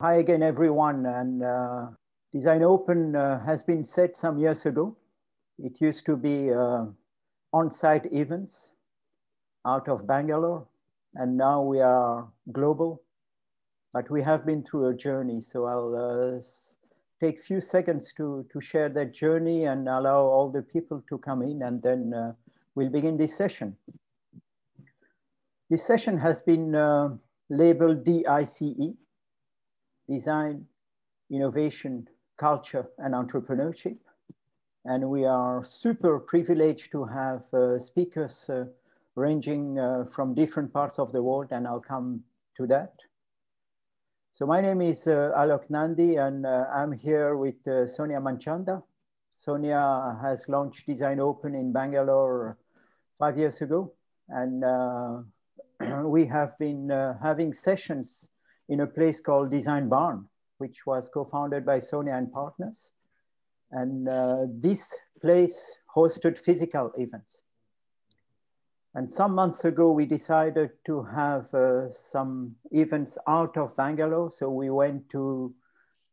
Hi again, everyone. And uh, Design Open uh, has been set some years ago. It used to be uh, on-site events out of Bangalore, and now we are global. But we have been through a journey, so I'll uh, take a few seconds to, to share that journey and allow all the people to come in, and then uh, we'll begin this session. This session has been uh, labeled DICE, Design, Innovation, Culture, and Entrepreneurship. And we are super privileged to have uh, speakers uh, ranging uh, from different parts of the world, and I'll come to that. So my name is uh, Alok Nandi, and uh, I'm here with uh, Sonia Manchanda. Sonia has launched Design Open in Bangalore five years ago, and we have been having sessions in a place called Design Barn, which was co-founded by Sonia and partners. And uh, this place hosted physical events. And some months ago, we decided to have uh, some events out of Bangalore. So we went to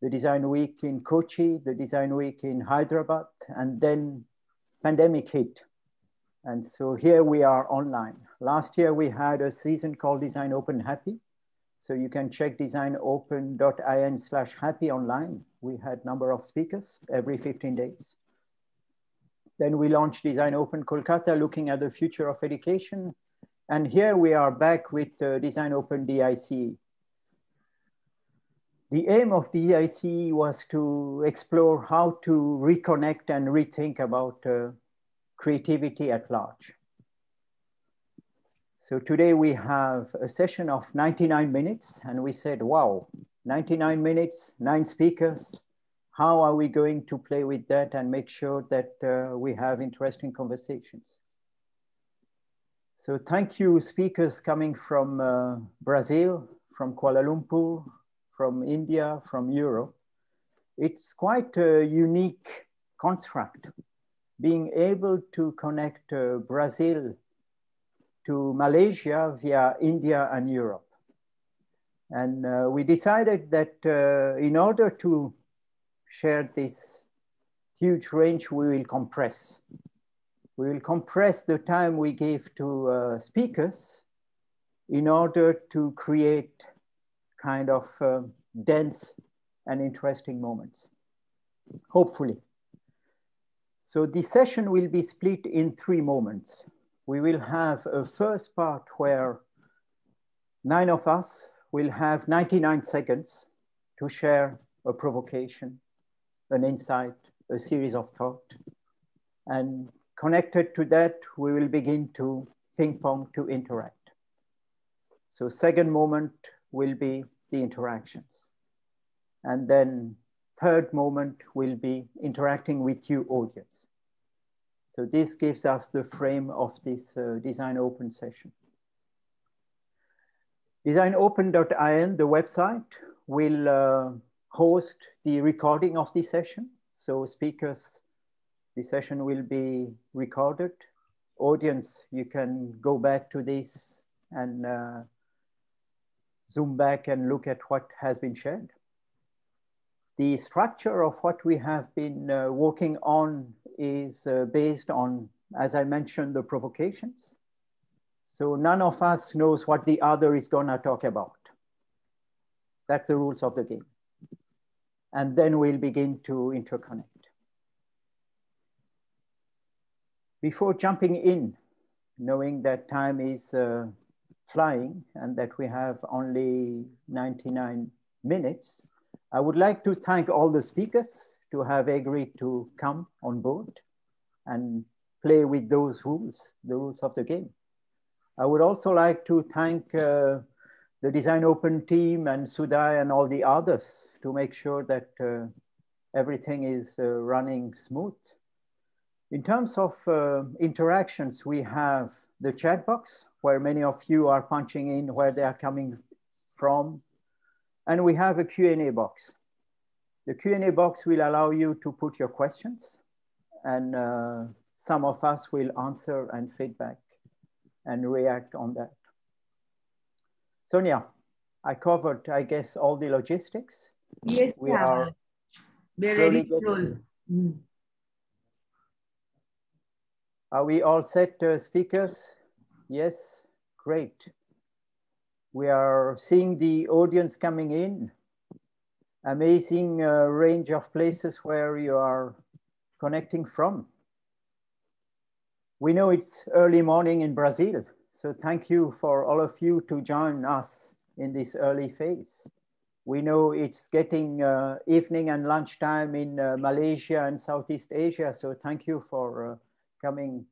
the Design Week in Kochi, the Design Week in Hyderabad, and then pandemic hit. And so here we are online. Last year, we had a season called Design Open Happy. So you can check designopen.in slash happy online. We had number of speakers every 15 days. Then we launched Design Open Kolkata, looking at the future of education. And here we are back with uh, Design Open DICE. The aim of DICE was to explore how to reconnect and rethink about uh, creativity at large. So today we have a session of 99 minutes and we said, wow, 99 minutes, nine speakers, how are we going to play with that and make sure that uh, we have interesting conversations? So thank you speakers coming from uh, Brazil, from Kuala Lumpur, from India, from Europe. It's quite a unique construct, being able to connect uh, Brazil to Malaysia via India and Europe. And uh, we decided that uh, in order to share this huge range, we will compress. We will compress the time we give to uh, speakers in order to create kind of uh, dense and interesting moments, hopefully. So the session will be split in three moments. We will have a first part where nine of us will have 99 seconds to share a provocation, an insight, a series of thought. And connected to that, we will begin to ping pong to interact. So second moment will be the interactions. And then third moment will be interacting with you audience. So this gives us the frame of this uh, design open session. Designopen.in, the website, will uh, host the recording of the session. So speakers, the session will be recorded. Audience, you can go back to this and uh, zoom back and look at what has been shared. The structure of what we have been uh, working on is uh, based on, as I mentioned, the provocations. So none of us knows what the other is gonna talk about. That's the rules of the game. And then we'll begin to interconnect. Before jumping in, knowing that time is uh, flying and that we have only 99 minutes, I would like to thank all the speakers to have agreed to come on board and play with those rules, the rules of the game. I would also like to thank uh, the Design Open team and Sudai and all the others to make sure that uh, everything is uh, running smooth. In terms of uh, interactions, we have the chat box where many of you are punching in where they are coming from. And we have a Q&A box. The Q&A box will allow you to put your questions and uh, some of us will answer and feedback and react on that. Sonia, I covered, I guess, all the logistics. Yes, we are we're ready to roll. Mm. Are we all set, uh, speakers? Yes, great. We are seeing the audience coming in. Amazing uh, range of places where you are connecting from. We know it's early morning in Brazil, so thank you for all of you to join us in this early phase. We know it's getting uh, evening and lunchtime in uh, Malaysia and Southeast Asia, so thank you for uh, coming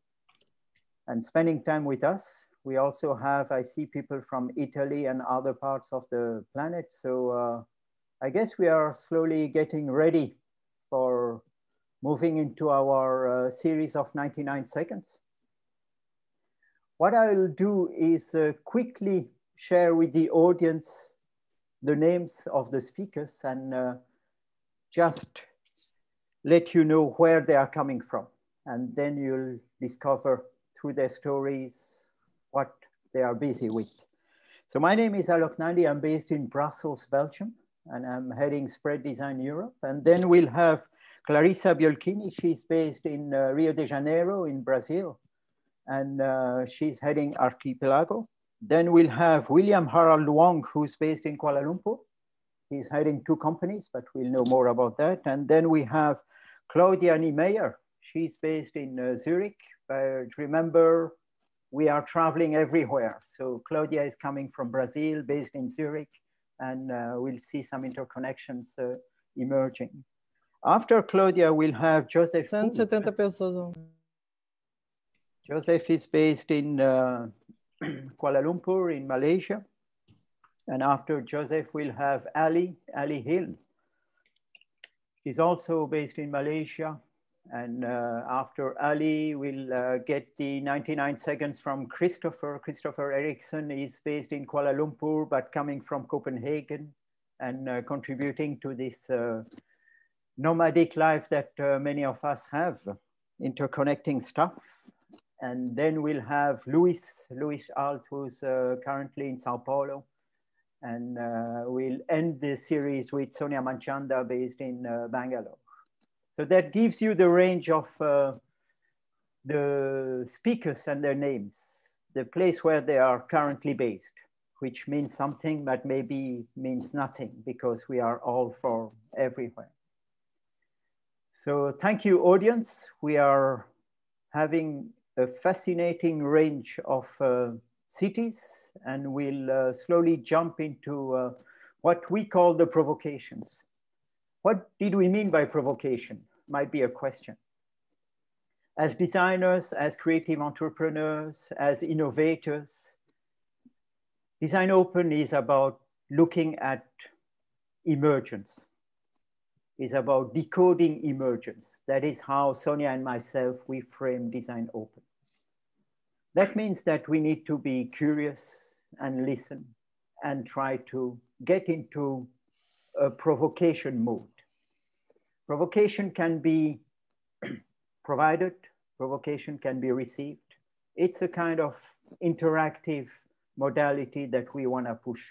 and spending time with us. We also have, I see people from Italy and other parts of the planet. So uh, I guess we are slowly getting ready for moving into our uh, series of 99 seconds. What I'll do is uh, quickly share with the audience the names of the speakers and uh, just let you know where they are coming from. And then you'll discover through their stories what they are busy with. So my name is Alok Nandi. I'm based in Brussels, Belgium, and I'm heading Spread Design Europe. And then we'll have Clarissa Biolchini. She's based in uh, Rio de Janeiro in Brazil, and uh, she's heading Archipelago. Then we'll have William Harald Wong, who's based in Kuala Lumpur. He's heading two companies, but we'll know more about that. And then we have Claudia Niemeyer. She's based in uh, Zurich, but remember, we are traveling everywhere. So Claudia is coming from Brazil, based in Zurich, and uh, we'll see some interconnections uh, emerging. After Claudia, we'll have Joseph. 170 pessoas. Joseph is based in uh, Kuala Lumpur in Malaysia. And after Joseph, we'll have Ali, Ali Hill. He's also based in Malaysia. And uh, after Ali, we'll uh, get the 99 seconds from Christopher. Christopher Eriksson is based in Kuala Lumpur, but coming from Copenhagen and uh, contributing to this uh, nomadic life that uh, many of us have, interconnecting stuff. And then we'll have Luis, Luis Alt, who's uh, currently in Sao Paulo. And we'll end the series with Sonia Manchanda based in Bangalore. So that gives you the range of uh, the speakers and their names, the place where they are currently based, which means something, but maybe means nothing because we are all for everywhere. So thank you, audience. We are having a fascinating range of uh, cities and we'll uh, slowly jump into uh, what we call the provocations. What did we mean by provocation? Might be a question. As designers, as creative entrepreneurs, as innovators, Design Open is about looking at emergence, is about decoding emergence. That is how Sonia and myself, we frame Design Open. That means that we need to be curious and listen and try to get into a provocation mode. Provocation can be provided, provocation can be received. It's a kind of interactive modality that we wanna push.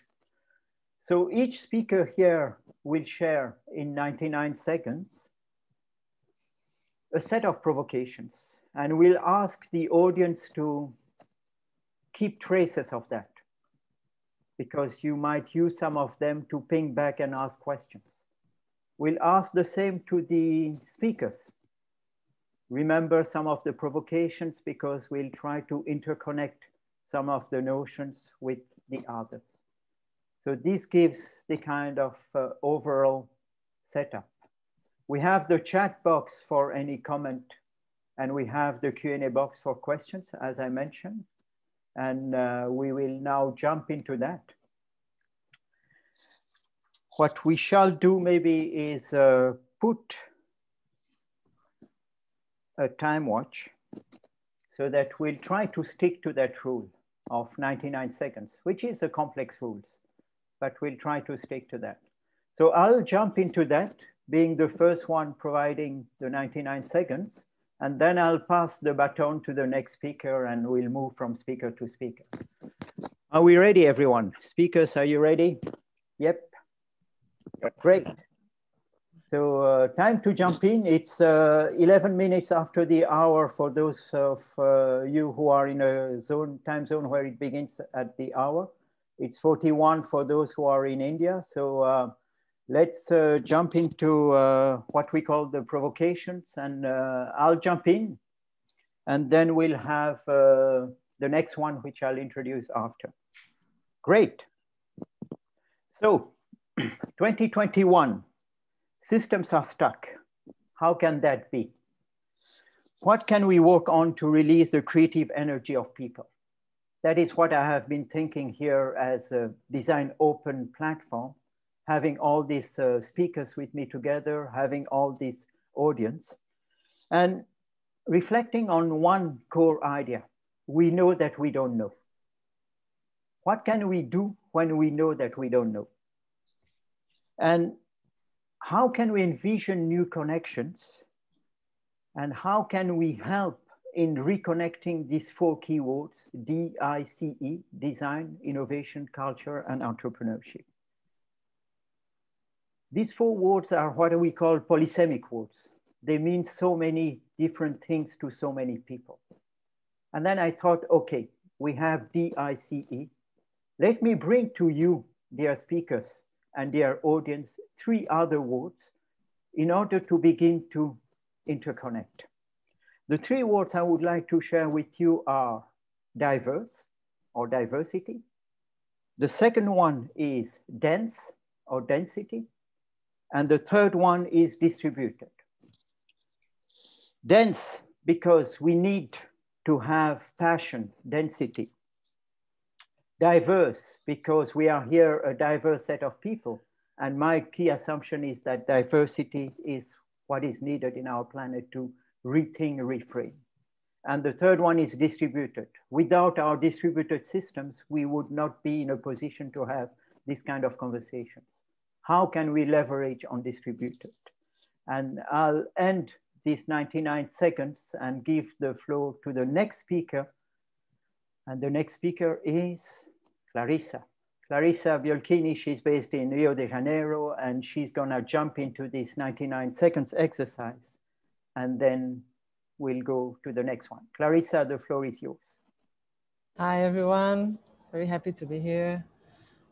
So each speaker here will share in 99 seconds a set of provocations and we'll ask the audience to keep traces of that because you might use some of them to ping back and ask questions. We'll ask the same to the speakers. Remember some of the provocations because we'll try to interconnect some of the notions with the others. So this gives the kind of uh, overall setup. We have the chat box for any comment and we have the Q&A box for questions, as I mentioned. And uh, we will now jump into that what we shall do maybe is uh, put a time watch so that we'll try to stick to that rule of 99 seconds, which is a complex rules, but we'll try to stick to that. So I'll jump into that, being the first one providing the 99 seconds, and then I'll pass the baton to the next speaker and we'll move from speaker to speaker. Are we ready, everyone? Speakers, are you ready? Yep. Great. So uh, time to jump in. It's uh, 11 minutes after the hour for those of uh, you who are in a zone time zone where it begins at the hour. It's 41 for those who are in India. So uh, let's uh, jump into uh, what we call the provocations and I'll jump in and then we'll have the next one, which I'll introduce after. Great. So 2021, systems are stuck. How can that be? What can we work on to release the creative energy of people? That is what I have been thinking here as a design open platform, having all these uh, speakers with me together, having all this audience, and reflecting on one core idea. We know that we don't know. What can we do when we know that we don't know? And how can we envision new connections? And how can we help in reconnecting these four keywords, D-I-C-E, design, innovation, culture, and entrepreneurship? These four words are what we call polysemic words. They mean so many different things to so many people. And then I thought, okay, we have D-I-C-E, let me bring to you, dear speakers and their audience, three other words in order to begin to interconnect. The three words I would like to share with you are diverse or diversity. The second one is dense or density. And the third one is distributed. Dense because we need to have passion, density diverse because we are here a diverse set of people. And my key assumption is that diversity is what is needed in our planet to rethink, reframe. And the third one is distributed. Without our distributed systems, we would not be in a position to have this kind of conversations. How can we leverage on distributed? And I'll end these 99 seconds and give the floor to the next speaker. And the next speaker is Clarissa. Clarissa Biolchini, she's based in Rio de Janeiro, and she's gonna jump into this 99 seconds exercise, and then we'll go to the next one. Clarissa, the floor is yours. Hi, everyone. Very happy to be here.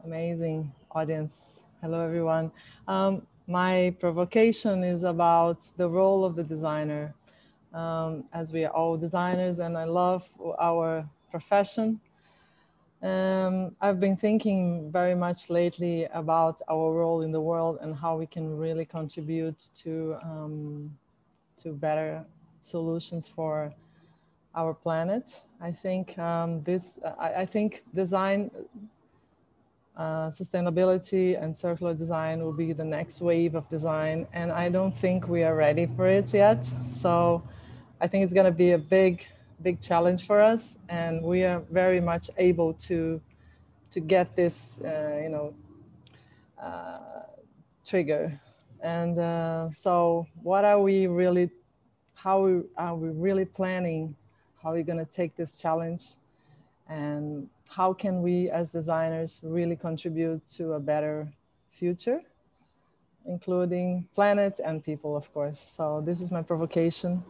Amazing audience. Hello, everyone. Um, my provocation is about the role of the designer. Um, as we are all designers, and I love our profession um, I've been thinking very much lately about our role in the world and how we can really contribute to um, to better solutions for our planet. I think um, this. I, I, think design, uh, sustainability, and circular design will be the next wave of design, and I don't think we are ready for it yet. So, I think it's going to be a big big challenge for us, and we are very much able to to get this, uh, you know, uh, trigger. And uh, so, what are we really? How are we really planning? How are we going to take this challenge? And how can we, as designers, really contribute to a better future? including planet and people, of course. So this is my provocation.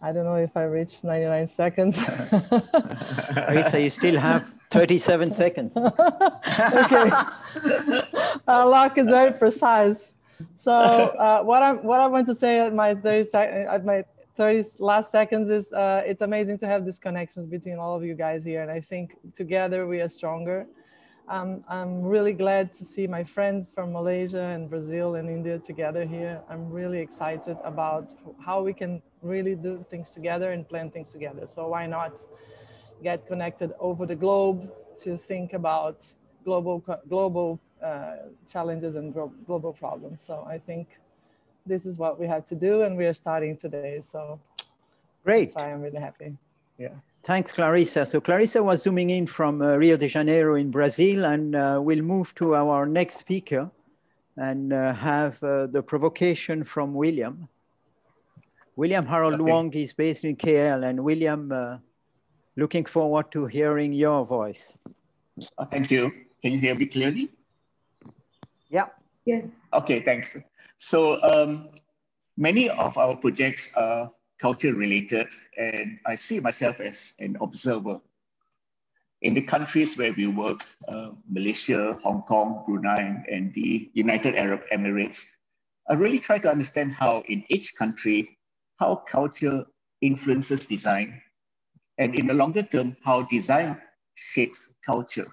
I don't know if I reached 99 seconds. Lisa, you still have 37 seconds. okay. uh, Locke is very precise. So uh, what I'm what I want to say at my 30 sec- at my 30 last seconds is uh, it's amazing to have these connections between all of you guys here, and I think together we are stronger. Um, I'm really glad to see my friends from Malaysia and Brazil and India together here. I'm really excited about how we can really do things together and plan things together. So why not get connected over the globe to think about global global uh, challenges and global problems. So I think this is what we have to do, and we are starting today. So great. That's why I'm really happy. Yeah. Thanks, Clarissa. So Clarissa was zooming in from uh, Rio de Janeiro in Brazil, and uh, we'll move to our next speaker and uh, have uh, the provocation from William. William Harold okay. Wong is based in KL, and William, uh, looking forward to hearing your voice. Uh, thank you. Can you hear me clearly? Yeah. Yes. Okay, thanks. So um, many of our projects are culture related, and I see myself as an observer. In the countries where we work, uh, Malaysia, Hong Kong, Brunei, and the United Arab Emirates, I really try to understand how in each country, how culture influences design, and in the longer term, how design shapes culture.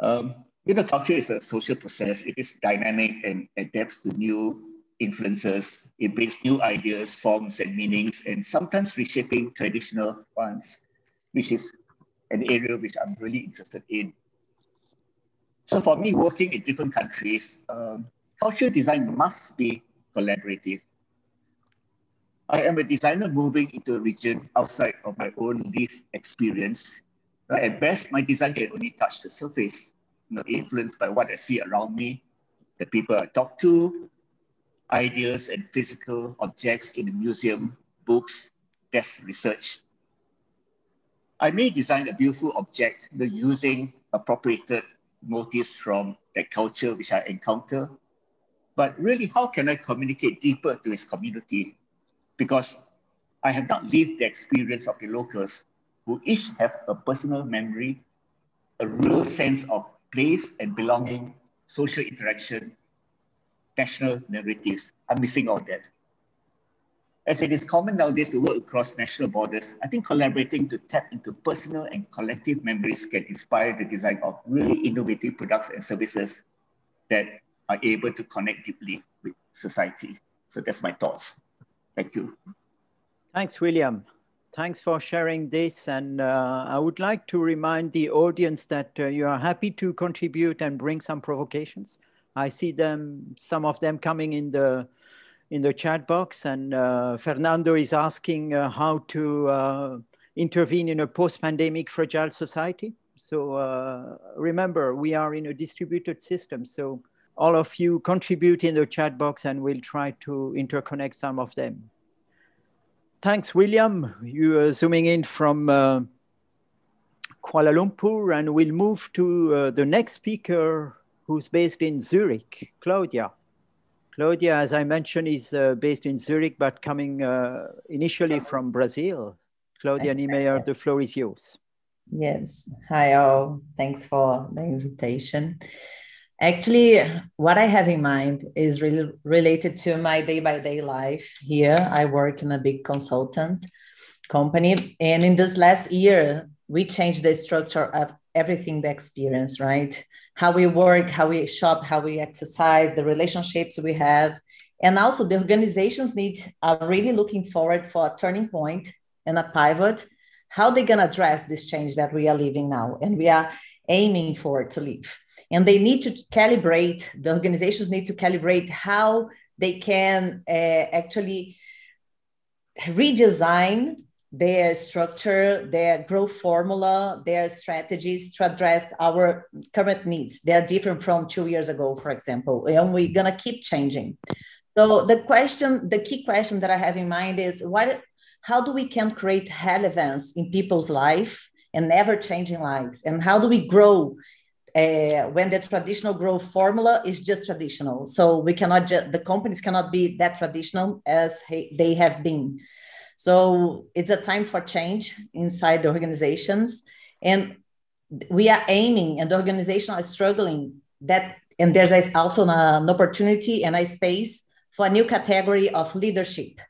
Um, you know, culture is a social process. It is dynamic and adapts to new influences. It brings new ideas, forms, and meanings, and sometimes reshaping traditional ones, which is an area which I'm really interested in. So for me, working in different countries, um, culture design must be collaborative. I am a designer moving into a region outside of my own lived experience. At best, my design can only touch the surface, you know, influenced by what I see around me, the people I talk to, ideas and physical objects in the museum, books, desk research. I may design a beautiful object using appropriated motifs from that culture which I encounter. But really, how can I communicate deeper to its community? Because I have not lived the experience of the locals who each have a personal memory, a real sense of place and belonging, social interaction, national narratives. I'm missing all that. As it is common nowadays to work across national borders, I think collaborating to tap into personal and collective memories can inspire the design of really innovative products and services that are able to connect deeply with society. So that's my thoughts. Thank you. Thanks, William. Thanks for sharing this. And uh, I would like to remind the audience that uh, you are happy to contribute and bring some provocations. I see them, some of them coming in the in the chat box, and uh, Fernando is asking uh, how to uh, intervene in a post-pandemic fragile society. So uh, remember, we are in a distributed system. So all of you contribute in the chat box, and we'll try to interconnect some of them. Thanks, William. You are zooming in from uh, Kuala Lumpur, and we'll move to uh, the next speaker, who's based in Zurich, Claudia. Claudia, as I mentioned, is uh, based in Zurich, but coming uh, initially from Brazil. Claudia Niemeyer, the floor is yours. Yes. Hi, all. Thanks for the invitation. Actually, what I have in mind is really related to my day by day life here. I work in a big consultant company. And in this last year, we changed the structure of everything we experience, right? How we work, how we shop, how we exercise, the relationships we have. And also the organizations need are really looking forward for a turning point and a pivot. How they gonna address this change that we are living now and we are aiming for to live. And they need to calibrate, the organizations need to calibrate how they can uh, actually redesign their structure, their growth formula, their strategies to address our current needs. They're different from two years ago, for example, and we're gonna keep changing. So the question, the key question that I have in mind is what, how do we can create relevance in people's life and never changing lives? And how do we grow uh, when the traditional growth formula is just traditional? So we cannot just, the companies cannot be that traditional as they have been. So it's a time for change inside the organizations. And we are aiming, and the organization are struggling that, and there's also an opportunity and a space for a new category of leadership.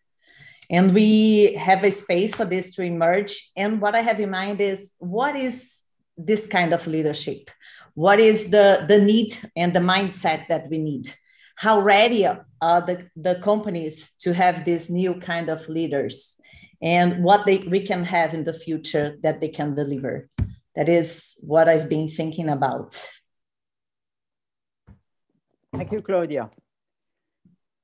And we have a space for this to emerge. And what I have in mind is what is this kind of leadership? What is the, the need and the mindset that we need? How ready are the, the companies to have this new kind of leaders? And what they we can have in the future that they can deliver. That is what I've been thinking about. Thank you, Claudia.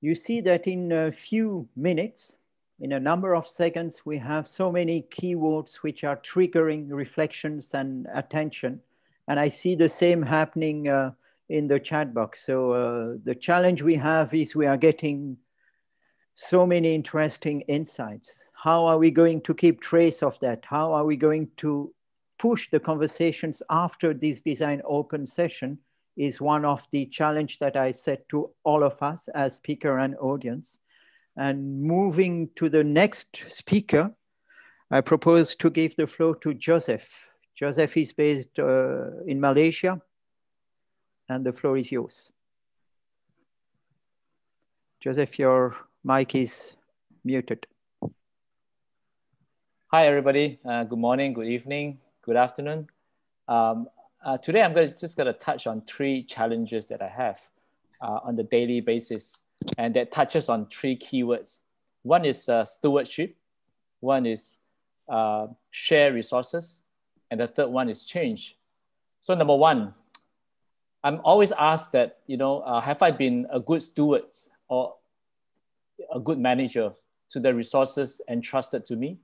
You see that in a few minutes, in a number of seconds, we have so many keywords which are triggering reflections and attention. And I see the same happening uh, in the chat box. So uh, the challenge we have is we are getting so many interesting insights how are we going to keep trace of that? How are we going to push the conversations after this design open session is one of the challenge that I set to all of us as speaker and audience. And moving to the next speaker, I propose to give the floor to Joseph. Joseph is based uh, in Malaysia, and the floor is yours. Joseph, your mic is muted. Hi, everybody. Uh, good morning, good evening, good afternoon. Um, uh, today, I'm gonna, just going to touch on three challenges that I have uh, on the daily basis, and that touches on three keywords. One is uh, stewardship, one is uh, share resources, and the third one is change. So number one, I'm always asked that, you know, uh, have I been a good steward or a good manager to the resources entrusted to me?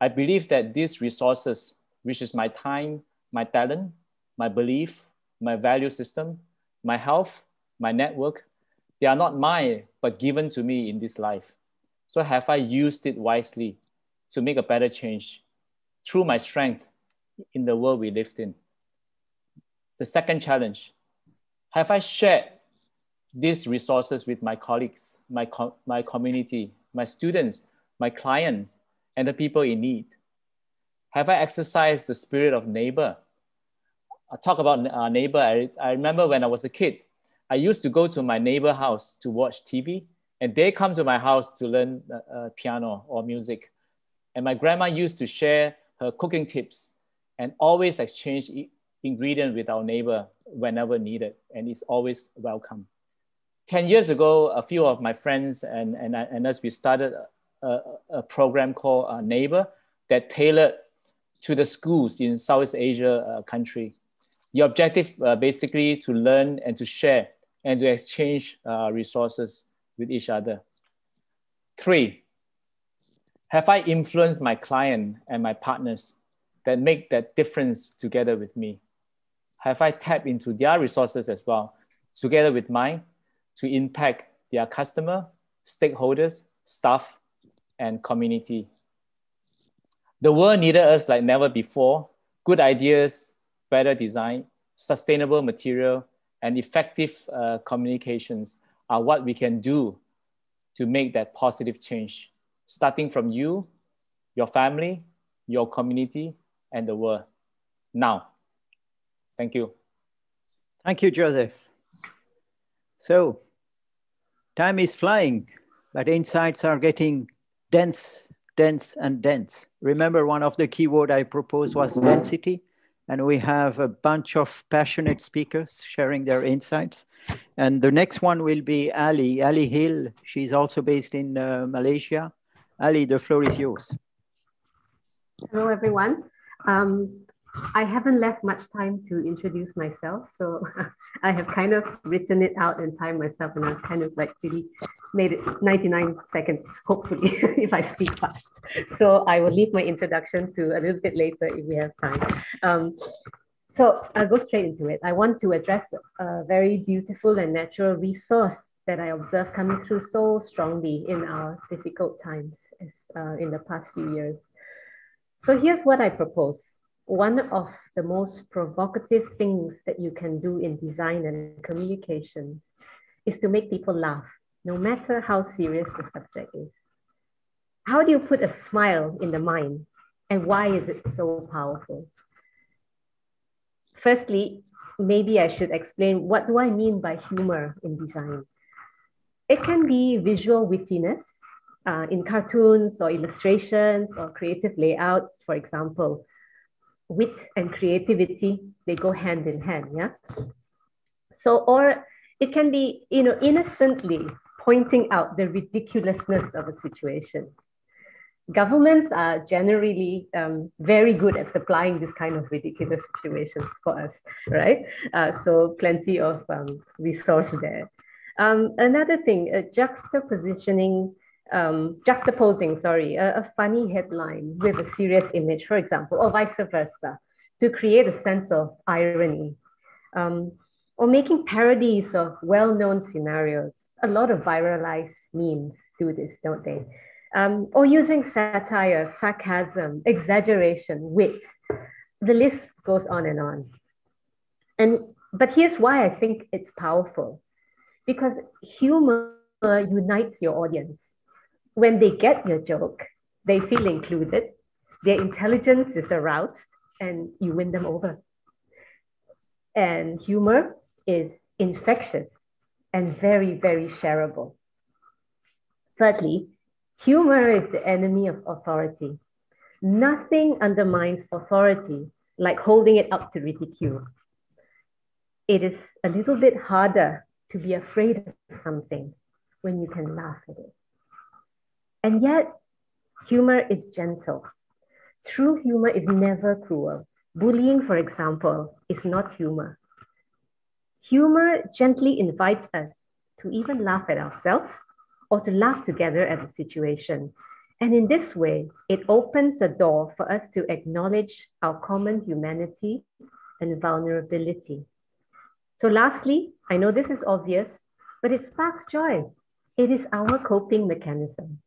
I believe that these resources, which is my time, my talent, my belief, my value system, my health, my network, they are not mine, but given to me in this life. So have I used it wisely to make a better change through my strength in the world we lived in? The second challenge, have I shared these resources with my colleagues, my, co my community, my students, my clients, and the people in need? Have I exercised the spirit of neighbor I talk about uh, neighbor. I, I remember when I was a kid, I used to go to my neighbor house to watch TV, and they come to my house to learn uh, uh, piano or music. And my grandma used to share her cooking tips and always exchange ingredient with our neighbor whenever needed, and it's always welcome. 10 years ago, a few of my friends and, and, and us, we started a, a program called uh, Neighbor that tailored to the schools in Southeast Asia uh, country the objective uh, basically to learn and to share and to exchange uh, resources with each other. Three, have I influenced my client and my partners that make that difference together with me? Have I tapped into their resources as well, together with mine, to impact their customer, stakeholders, staff, and community? The world needed us like never before. Good ideas, better design, sustainable material, and effective uh, communications are what we can do to make that positive change, starting from you, your family, your community, and the world. Now, thank you. Thank you, Joseph. So, time is flying, but insights are getting dense, dense, and dense. Remember, one of the keyword I proposed was density and we have a bunch of passionate speakers sharing their insights. And the next one will be Ali, Ali Hill. She's also based in uh, Malaysia. Ali, the floor is yours. Hello, everyone. Um, I haven't left much time to introduce myself, so I have kind of written it out in time myself, and I'm kind of like really made it 99 seconds, hopefully, if I speak fast. So I will leave my introduction to a little bit later if we have time. Um, so I'll go straight into it. I want to address a very beautiful and natural resource that I observe coming through so strongly in our difficult times as, uh, in the past few years. So here's what I propose one of the most provocative things that you can do in design and communications is to make people laugh, no matter how serious the subject is. How do you put a smile in the mind? And why is it so powerful? Firstly, maybe I should explain what do I mean by humor in design? It can be visual wittiness uh, in cartoons or illustrations or creative layouts, for example, wit and creativity, they go hand in hand, yeah? So, or it can be, you know, innocently pointing out the ridiculousness of a situation. Governments are generally um, very good at supplying this kind of ridiculous situations for us, right? Uh, so plenty of um, resource there. Um, another thing, uh, juxtapositioning um, juxtaposing, sorry, a, a, funny headline with a serious image, for example, or vice versa, to create a sense of irony. Um, or making parodies of well-known scenarios. A lot of viralized memes do this, don't they? Um, or using satire, sarcasm, exaggeration, wit the list goes on and on. And but here's why I think it's powerful. Because humor unites your audience. When they get your joke, they feel included, their intelligence is aroused, and you win them over. And humor is infectious and very, very shareable. Thirdly, humor is the enemy of authority. Nothing undermines authority like holding it up to ridicule. It is a little bit harder to be afraid of something when you can laugh at it. And yet, humor is gentle. True humor is never cruel. Bullying, for example, is not humor. Humor gently invites us to even laugh at ourselves or to laugh together at a situation. And in this way, it opens a door for us to acknowledge our common humanity and vulnerability. So, lastly, I know this is obvious, but it sparks joy. It is our coping mechanism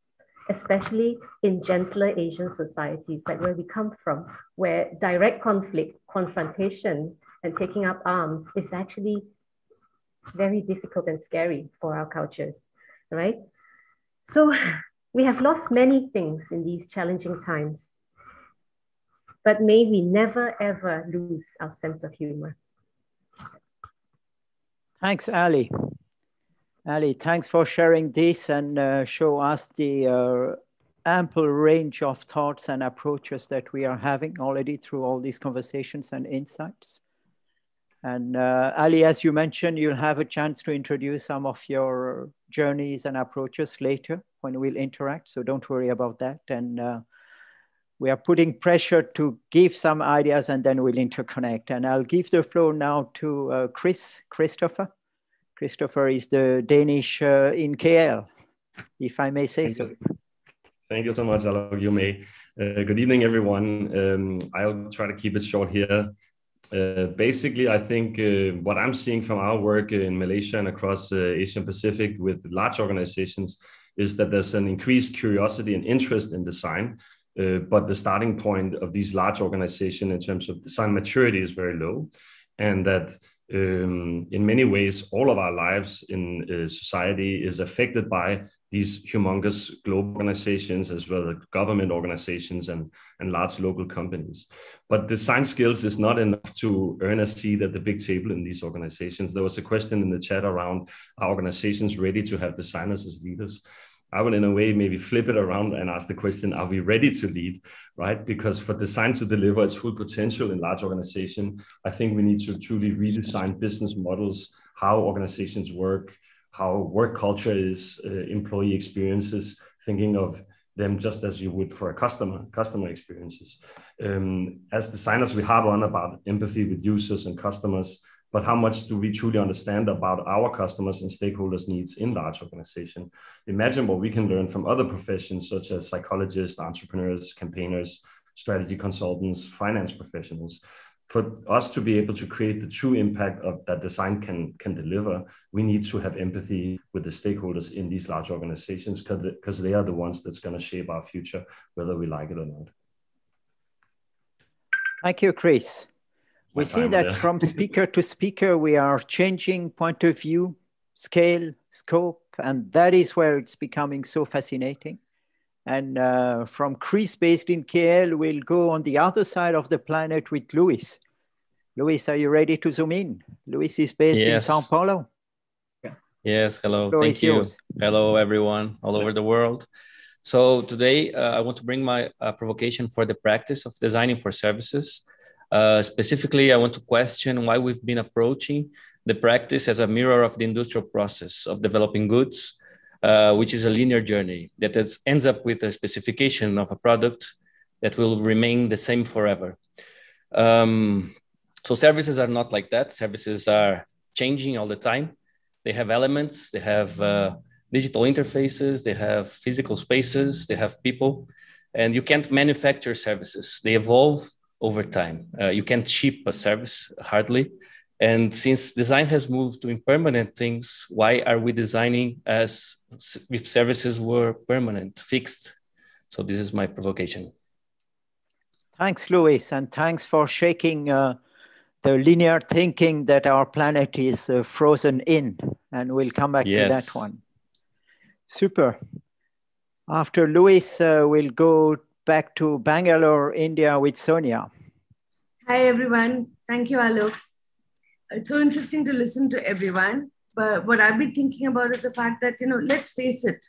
especially in gentler Asian societies, like where we come from, where direct conflict, confrontation, and taking up arms is actually very difficult and scary for our cultures, right? So we have lost many things in these challenging times, but may we never ever lose our sense of humor. Thanks, Ali. Ali, thanks for sharing this and uh, show us the uh, ample range of thoughts and approaches that we are having already through all these conversations and insights. And uh, Ali, as you mentioned, you'll have a chance to introduce some of your journeys and approaches later when we'll interact. So don't worry about that. And uh, we are putting pressure to give some ideas and then we'll interconnect. And I'll give the floor now to uh, Chris, Christopher. Christopher is the Danish uh, in KL, if I may say Thank so. You. Thank you so much, Alok. You may. Uh, good evening, everyone. Um, I'll try to keep it short here. Uh, basically, I think uh, what I'm seeing from our work in Malaysia and across uh, Asia Pacific with large organizations is that there's an increased curiosity and interest in design, uh, but the starting point of these large organizations in terms of design maturity is very low, and that um, in many ways, all of our lives in uh, society is affected by these humongous global organizations as well as government organizations and, and large local companies. But design skills is not enough to earn a seat at the big table in these organizations. There was a question in the chat around are organizations ready to have designers as leaders? I would, in a way, maybe flip it around and ask the question: Are we ready to lead? Right? Because for design to deliver its full potential in large organization, I think we need to truly redesign business models, how organizations work, how work culture is, uh, employee experiences, thinking of them just as you would for a customer, customer experiences. Um, as designers, we harp on about empathy with users and customers but how much do we truly understand about our customers and stakeholders needs in large organization imagine what we can learn from other professions such as psychologists entrepreneurs campaigners strategy consultants finance professionals for us to be able to create the true impact of that design can can deliver we need to have empathy with the stakeholders in these large organizations because they are the ones that's going to shape our future whether we like it or not. Thank you chris. We see that from speaker to speaker, we are changing point of view, scale, scope, and that is where it's becoming so fascinating. And uh, from Chris based in KL, we'll go on the other side of the planet with Luis. Luis, are you ready to zoom in? Luis is based yes. in Sao Paulo. Yes, hello, thank you. Yours. Hello, everyone all over the world. So today uh, I want to bring my uh, provocation for the practice of designing for services uh, specifically, I want to question why we've been approaching the practice as a mirror of the industrial process of developing goods, uh, which is a linear journey that ends up with a specification of a product that will remain the same forever. Um, so services are not like that. Services are changing all the time. They have elements, they have uh, digital interfaces, they have physical spaces, they have people, and you can't manufacture services. They evolve over time. Uh, you can't ship a service hardly. And since design has moved to impermanent things, why are we designing as if services were permanent, fixed? So this is my provocation. Thanks, Luis, and thanks for shaking uh, the linear thinking that our planet is uh, frozen in, and we'll come back yes. to that one. Super. After Luis, uh, we'll go back to Bangalore, India with Sonia. Hi, everyone. Thank you, Alok. It's so interesting to listen to everyone. But what I've been thinking about is the fact that, you know, let's face it,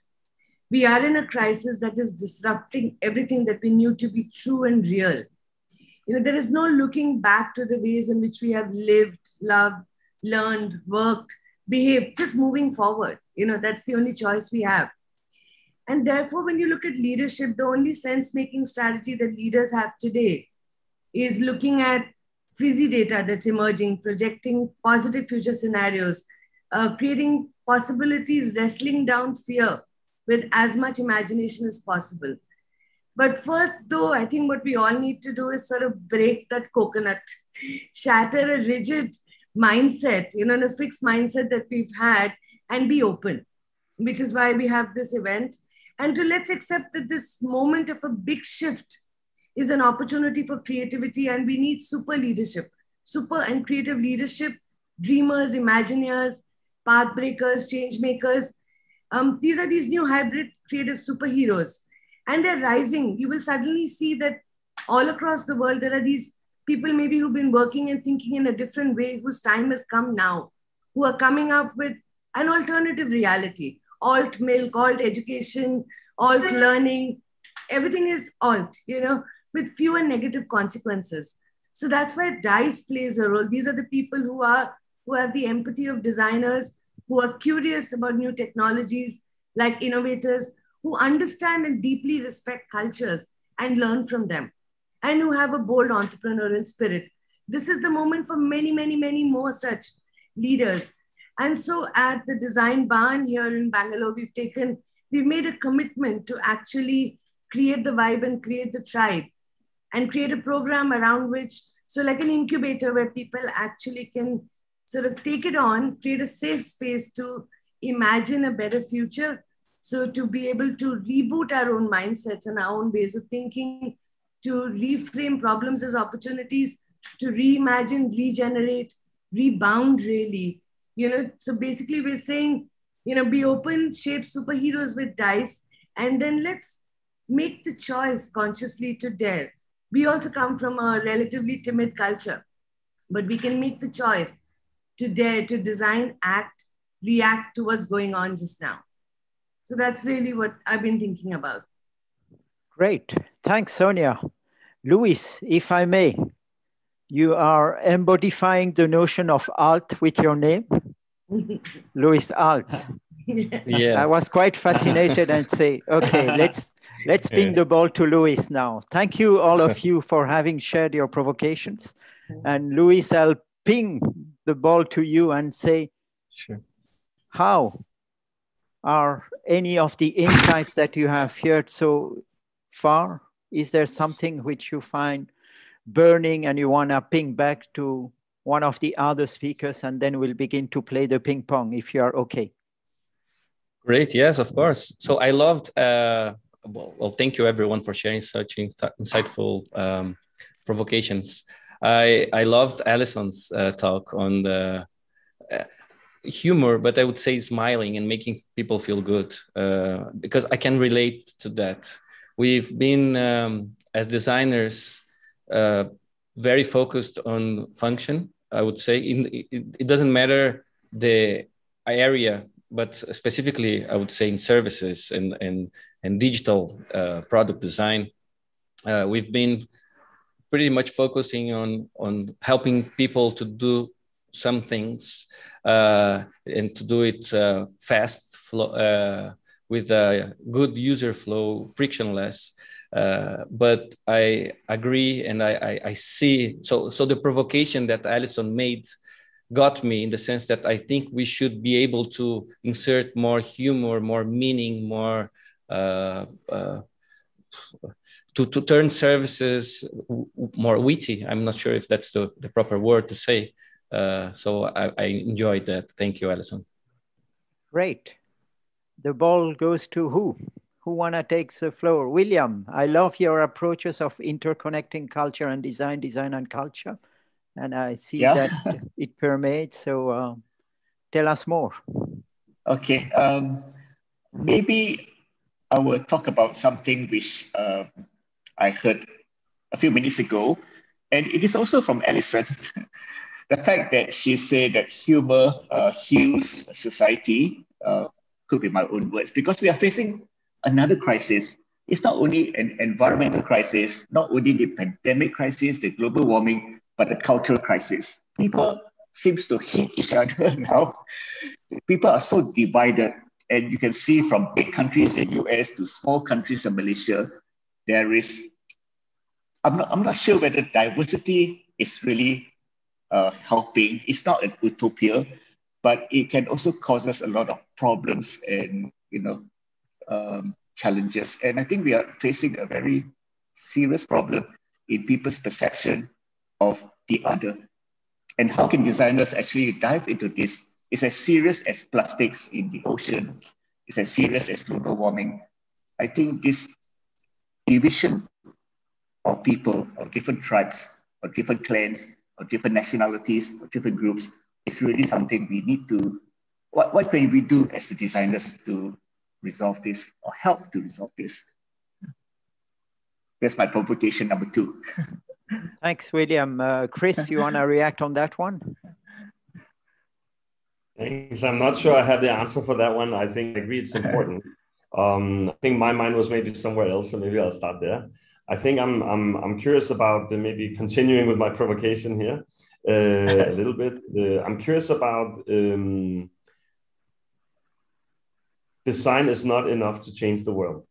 we are in a crisis that is disrupting everything that we knew to be true and real. You know, there is no looking back to the ways in which we have lived, loved, learned, worked, behaved, just moving forward. You know, that's the only choice we have. And therefore, when you look at leadership, the only sense making strategy that leaders have today is looking at fuzzy data that's emerging, projecting positive future scenarios, uh, creating possibilities, wrestling down fear with as much imagination as possible. But first, though, I think what we all need to do is sort of break that coconut, shatter a rigid mindset, you know, a fixed mindset that we've had and be open, which is why we have this event. And to let's accept that this moment of a big shift is an opportunity for creativity, and we need super leadership, super and creative leadership, dreamers, imagineers, path breakers, change makers. Um, these are these new hybrid creative superheroes, and they're rising. You will suddenly see that all across the world, there are these people maybe who've been working and thinking in a different way, whose time has come now, who are coming up with an alternative reality alt milk, alt education, alt learning. Everything is alt, you know, with fewer negative consequences. So that's why DICE plays a role. These are the people who are who have the empathy of designers, who are curious about new technologies, like innovators, who understand and deeply respect cultures and learn from them, and who have a bold entrepreneurial spirit. This is the moment for many, many, many more such leaders. And so at the Design Barn here in Bangalore, we've taken, we've made a commitment to actually create the vibe and create the tribe and create a program around which, so like an incubator where people actually can sort of take it on, create a safe space to imagine a better future. So to be able to reboot our own mindsets and our own ways of thinking, to reframe problems as opportunities, to reimagine, regenerate, rebound really. You know, so basically we're saying, you know, be open, shape superheroes with dice, and then let's make the choice consciously to dare. We also come from a relatively timid culture, but we can make the choice to dare to design, act, react to what's going on just now. So that's really what I've been thinking about. Great. Thanks, Sonia. Luis, if I may, you are embodying the notion of alt with your name. Luis Alt. yes. I was quite fascinated and say, okay, let's let's ping the ball to Luis now. Thank you all of you for having shared your provocations. And Luis, I'll ping the ball to you and say, sure. how are any of the insights that you have heard so far? Is there something which you find burning and you want to ping back to one of the other speakers and then we'll begin to play the ping pong if you are okay. Great, yes, of course. So I loved, uh, well, well, thank you everyone for sharing such insightful um, provocations. I I loved Allison's uh, talk on the uh, humor, but I would say smiling and making people feel good uh, because I can relate to that. We've been um, as designers uh, very focused on function. I would say in, it, it doesn't matter the area but specifically I would say in services and and and digital uh, product design, uh, we've been pretty much focusing on on helping people to do some things uh, and to do it uh, fast flow, uh, with a good user flow frictionless uh, but i agree and I, I, I see so so the provocation that allison made got me in the sense that i think we should be able to insert more humor more meaning more uh, uh, to, to turn services more witty. I'm not sure if that's the, the proper word to say. Uh, so I, I enjoyed that. Thank you, Allison. Great. The ball goes to who? who wanna take the floor? William, I love your approaches of interconnecting culture and design, design and culture. And I see yeah. that it permeates, so uh, tell us more. Okay, um, maybe I will talk about something which uh, I heard a few minutes ago, and it is also from Alison. the fact that she said that humor uh, heals society uh, could be my own words because we are facing another crisis. It's not only an environmental crisis, not only the pandemic crisis, the global warming, but the cultural crisis. People seems to hate each other now. People are so divided. And you can see from big countries in US to small countries in Malaysia, there is, I'm not, I'm not sure whether diversity is really uh, helping. It's not an utopia, but it can also cause us a lot of problems and, you know, um, challenges. And I think we are facing a very serious problem in people's perception of the other. And how can designers actually dive into this? It's as serious as plastics in the ocean. It's as serious as global warming. I think this division of people, of different tribes, of different clans, of different nationalities, of different groups, is really something we need to, what, what can we do as the designers to resolve this or help to resolve this. That's my provocation number two. Thanks, William. Uh, Chris, you want to react on that one? Thanks. I'm not sure I have the answer for that one. I think I agree it's important. Um, I think my mind was maybe somewhere else, so maybe I'll start there. I think I'm I'm I'm curious about uh, maybe continuing with my provocation here uh, a little bit. Uh, I'm curious about um, design is not enough to change the world,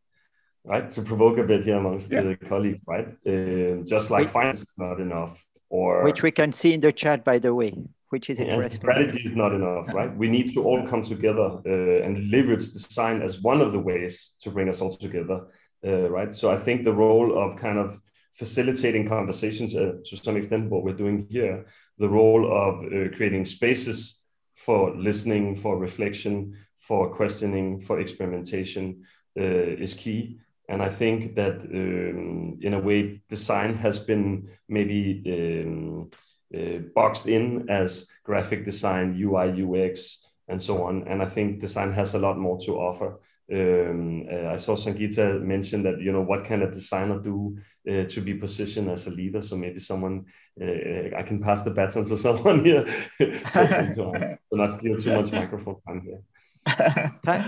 right? To provoke a bit here amongst yeah. the colleagues, right? Uh, just like finance is not enough, or which we can see in the chat, by the way, which is interesting. Strategy is not enough, right? We need to all come together uh, and leverage design as one of the ways to bring us all together, uh, right? So I think the role of kind of facilitating conversations uh, to some extent what we're doing here the role of uh, creating spaces for listening for reflection for questioning, for experimentation uh, is key. And I think that um, in a way, design has been maybe um, uh, boxed in as graphic design, UI, UX, and so on. And I think design has a lot more to offer. Um, uh, I saw Sangeeta mention that, you know, what can a designer do uh, to be positioned as a leader? So maybe someone, uh, I can pass the baton to someone here to, to, to, not steal too much microphone time here.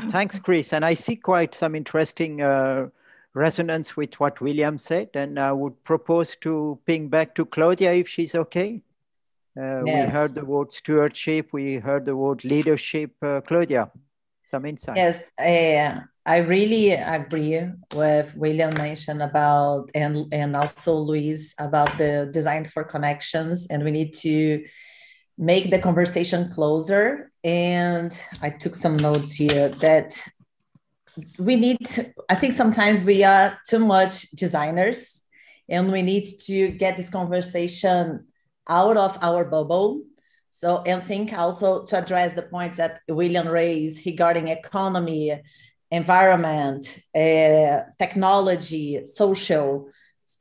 thanks, Chris. And I see quite some interesting uh, resonance with what William said. And I would propose to ping back to Claudia if she's okay. Uh, yes. We heard the word stewardship, we heard the word leadership. Uh, Claudia, some insight. Yes, uh, I really agree with William mentioned about and and also Luis about the design for connections, and we need to make the conversation closer. And I took some notes here that we need, I think sometimes we are too much designers and we need to get this conversation out of our bubble. So, and think also to address the points that William raised regarding economy, environment, uh, technology, social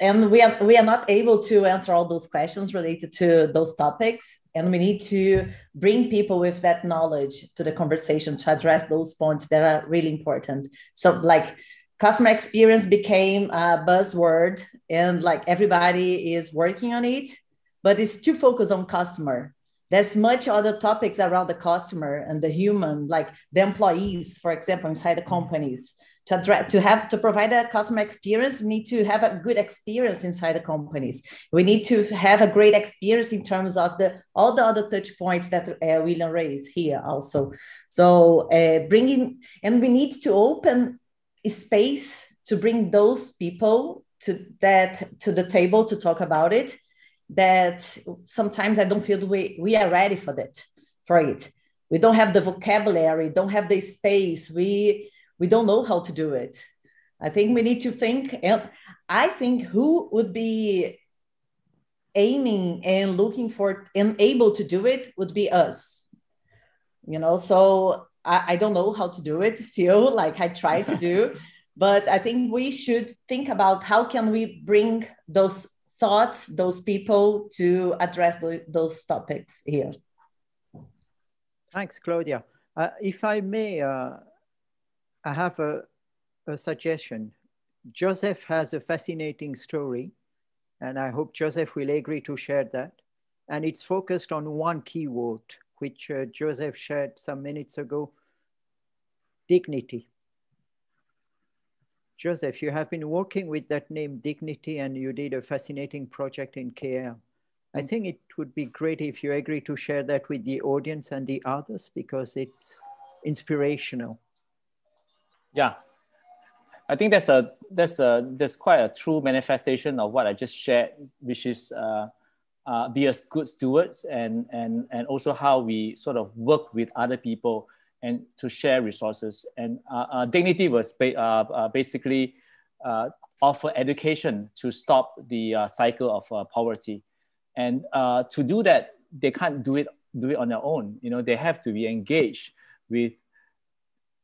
and we are we are not able to answer all those questions related to those topics. And we need to bring people with that knowledge to the conversation to address those points that are really important. So like customer experience became a buzzword and like everybody is working on it but it's too focused on customer. There's much other topics around the customer and the human like the employees for example inside the companies to address to have to provide a customer experience we need to have a good experience inside the companies. We need to have a great experience in terms of the all the other touch points that uh, william raised here also. So uh, bringing and we need to open space to bring those people to that to the table to talk about it that sometimes i don't feel we, we are ready for that for it. We don't have the vocabulary don't have the space. We we don't know how to do it i think we need to think and i think who would be aiming and looking for and able to do it would be us you know so I, I don't know how to do it still like i try to do but I think we should think about how can we bring those thoughts, those people to address the, those topics here. Thanks, Claudia. Uh, if I may, uh, I have a, a suggestion. Joseph has a fascinating story, and I hope Joseph will agree to share that. And it's focused on one keyword, which uh, Joseph shared some minutes ago, dignity. Joseph, you have been working with that name Dignity and you did a fascinating project in KL. I mm. think it would be great if you agree to share that with the audience and the others because it's inspirational. Yeah, I think that's a that's a that's quite a true manifestation of what I just shared, which is uh, uh, be a good stewards and and and also how we sort of work with other people and to share resources. And uh, uh, Dignity was ba- uh, uh, basically offer education to stop the cycle of poverty. And to do that, they can't do it do it on their own. You know, they have to be engaged with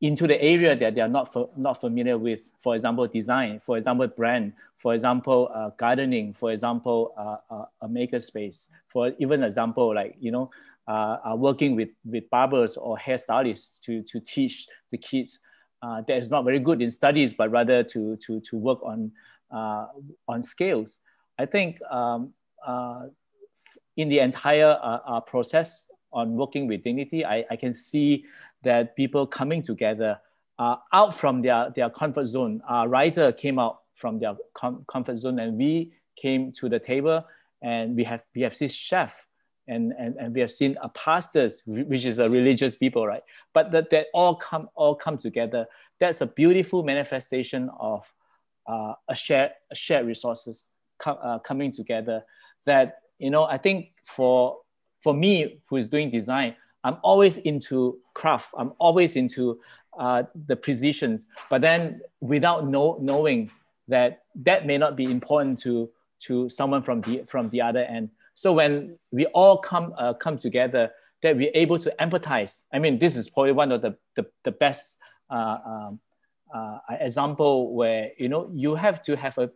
into the area that they are not not familiar with. For example, design. For example, brand. For example, uh, gardening. For example, uh, uh, a makerspace. For even example, like you know, uh, working with, with barbers or hairstylists to, to teach the kids uh, that is not very good in studies, but rather to, to, to work on, uh, on scales. I think um, in the entire process on working with dignity, I, I can see that people coming together out from their, their comfort zone. Our writer came out from their com comfort zone and we came to the table and we have, we have this chef and, and, and we have seen a pastors, which is a religious people, right? But that, that all come all come together. That's a beautiful manifestation of uh, a shared a shared resources com, uh, coming together. That you know, I think for for me who is doing design, I'm always into craft. I'm always into uh, the precisions. But then without know, knowing that that may not be important to to someone from the from the other end so when we all come uh, come together, that we're able to empathize. I mean, this is probably one of the the, the best uh, um, uh, example where you know you have to have a,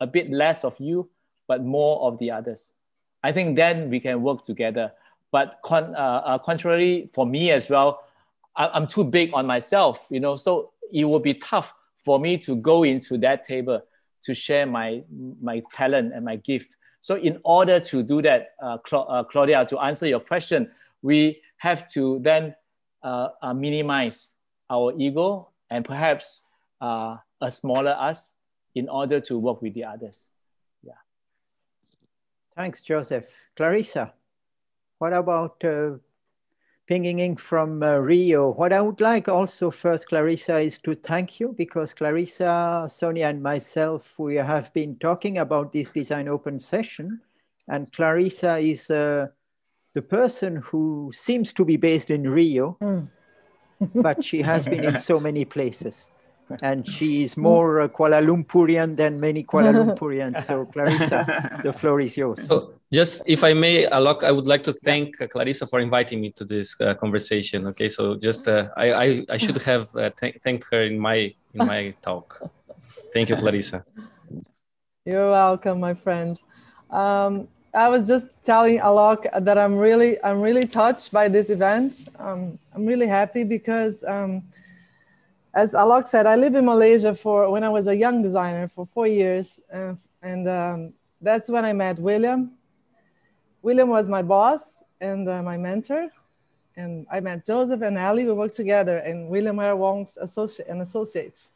a bit less of you, but more of the others. I think then we can work together. But con, uh, uh, contrary for me as well, I, I'm too big on myself. You know, so it will be tough for me to go into that table to share my my talent and my gift so in order to do that, uh, Cla uh, Claudia, to answer your question, we have to then uh, uh minimize our ego and perhaps uh, a smaller us in order to work with the others. Yeah. Thanks, Joseph. Clarissa, what about uh, pinging in from uh, Rio. What I would like also first, Clarissa, is to thank you because Clarissa, Sonia, and myself, we have been talking about this design open session. And Clarissa is uh, the person who seems to be based in Rio, mm. but she has been in so many places and she is more uh, Kuala Lumpurian than many Kuala Lumpurians. So, Clarissa, the floor is yours. So, just if I may, Alok, I would like to thank uh, Clarissa for inviting me to this uh, conversation. Okay, so just uh, I, I, I should have uh, th- thanked her in my in my talk. Thank you, Clarissa. You're welcome, my friend. Um, I was just telling Alok that I'm really I'm really touched by this event. Um, I'm really happy because. Um, as Alok said, I lived in Malaysia for when I was a young designer for four years, uh, and um, that's when I met William. William was my boss and uh, my mentor, and I met Joseph and Ali. We worked together, and William R. Wong's associate and associates.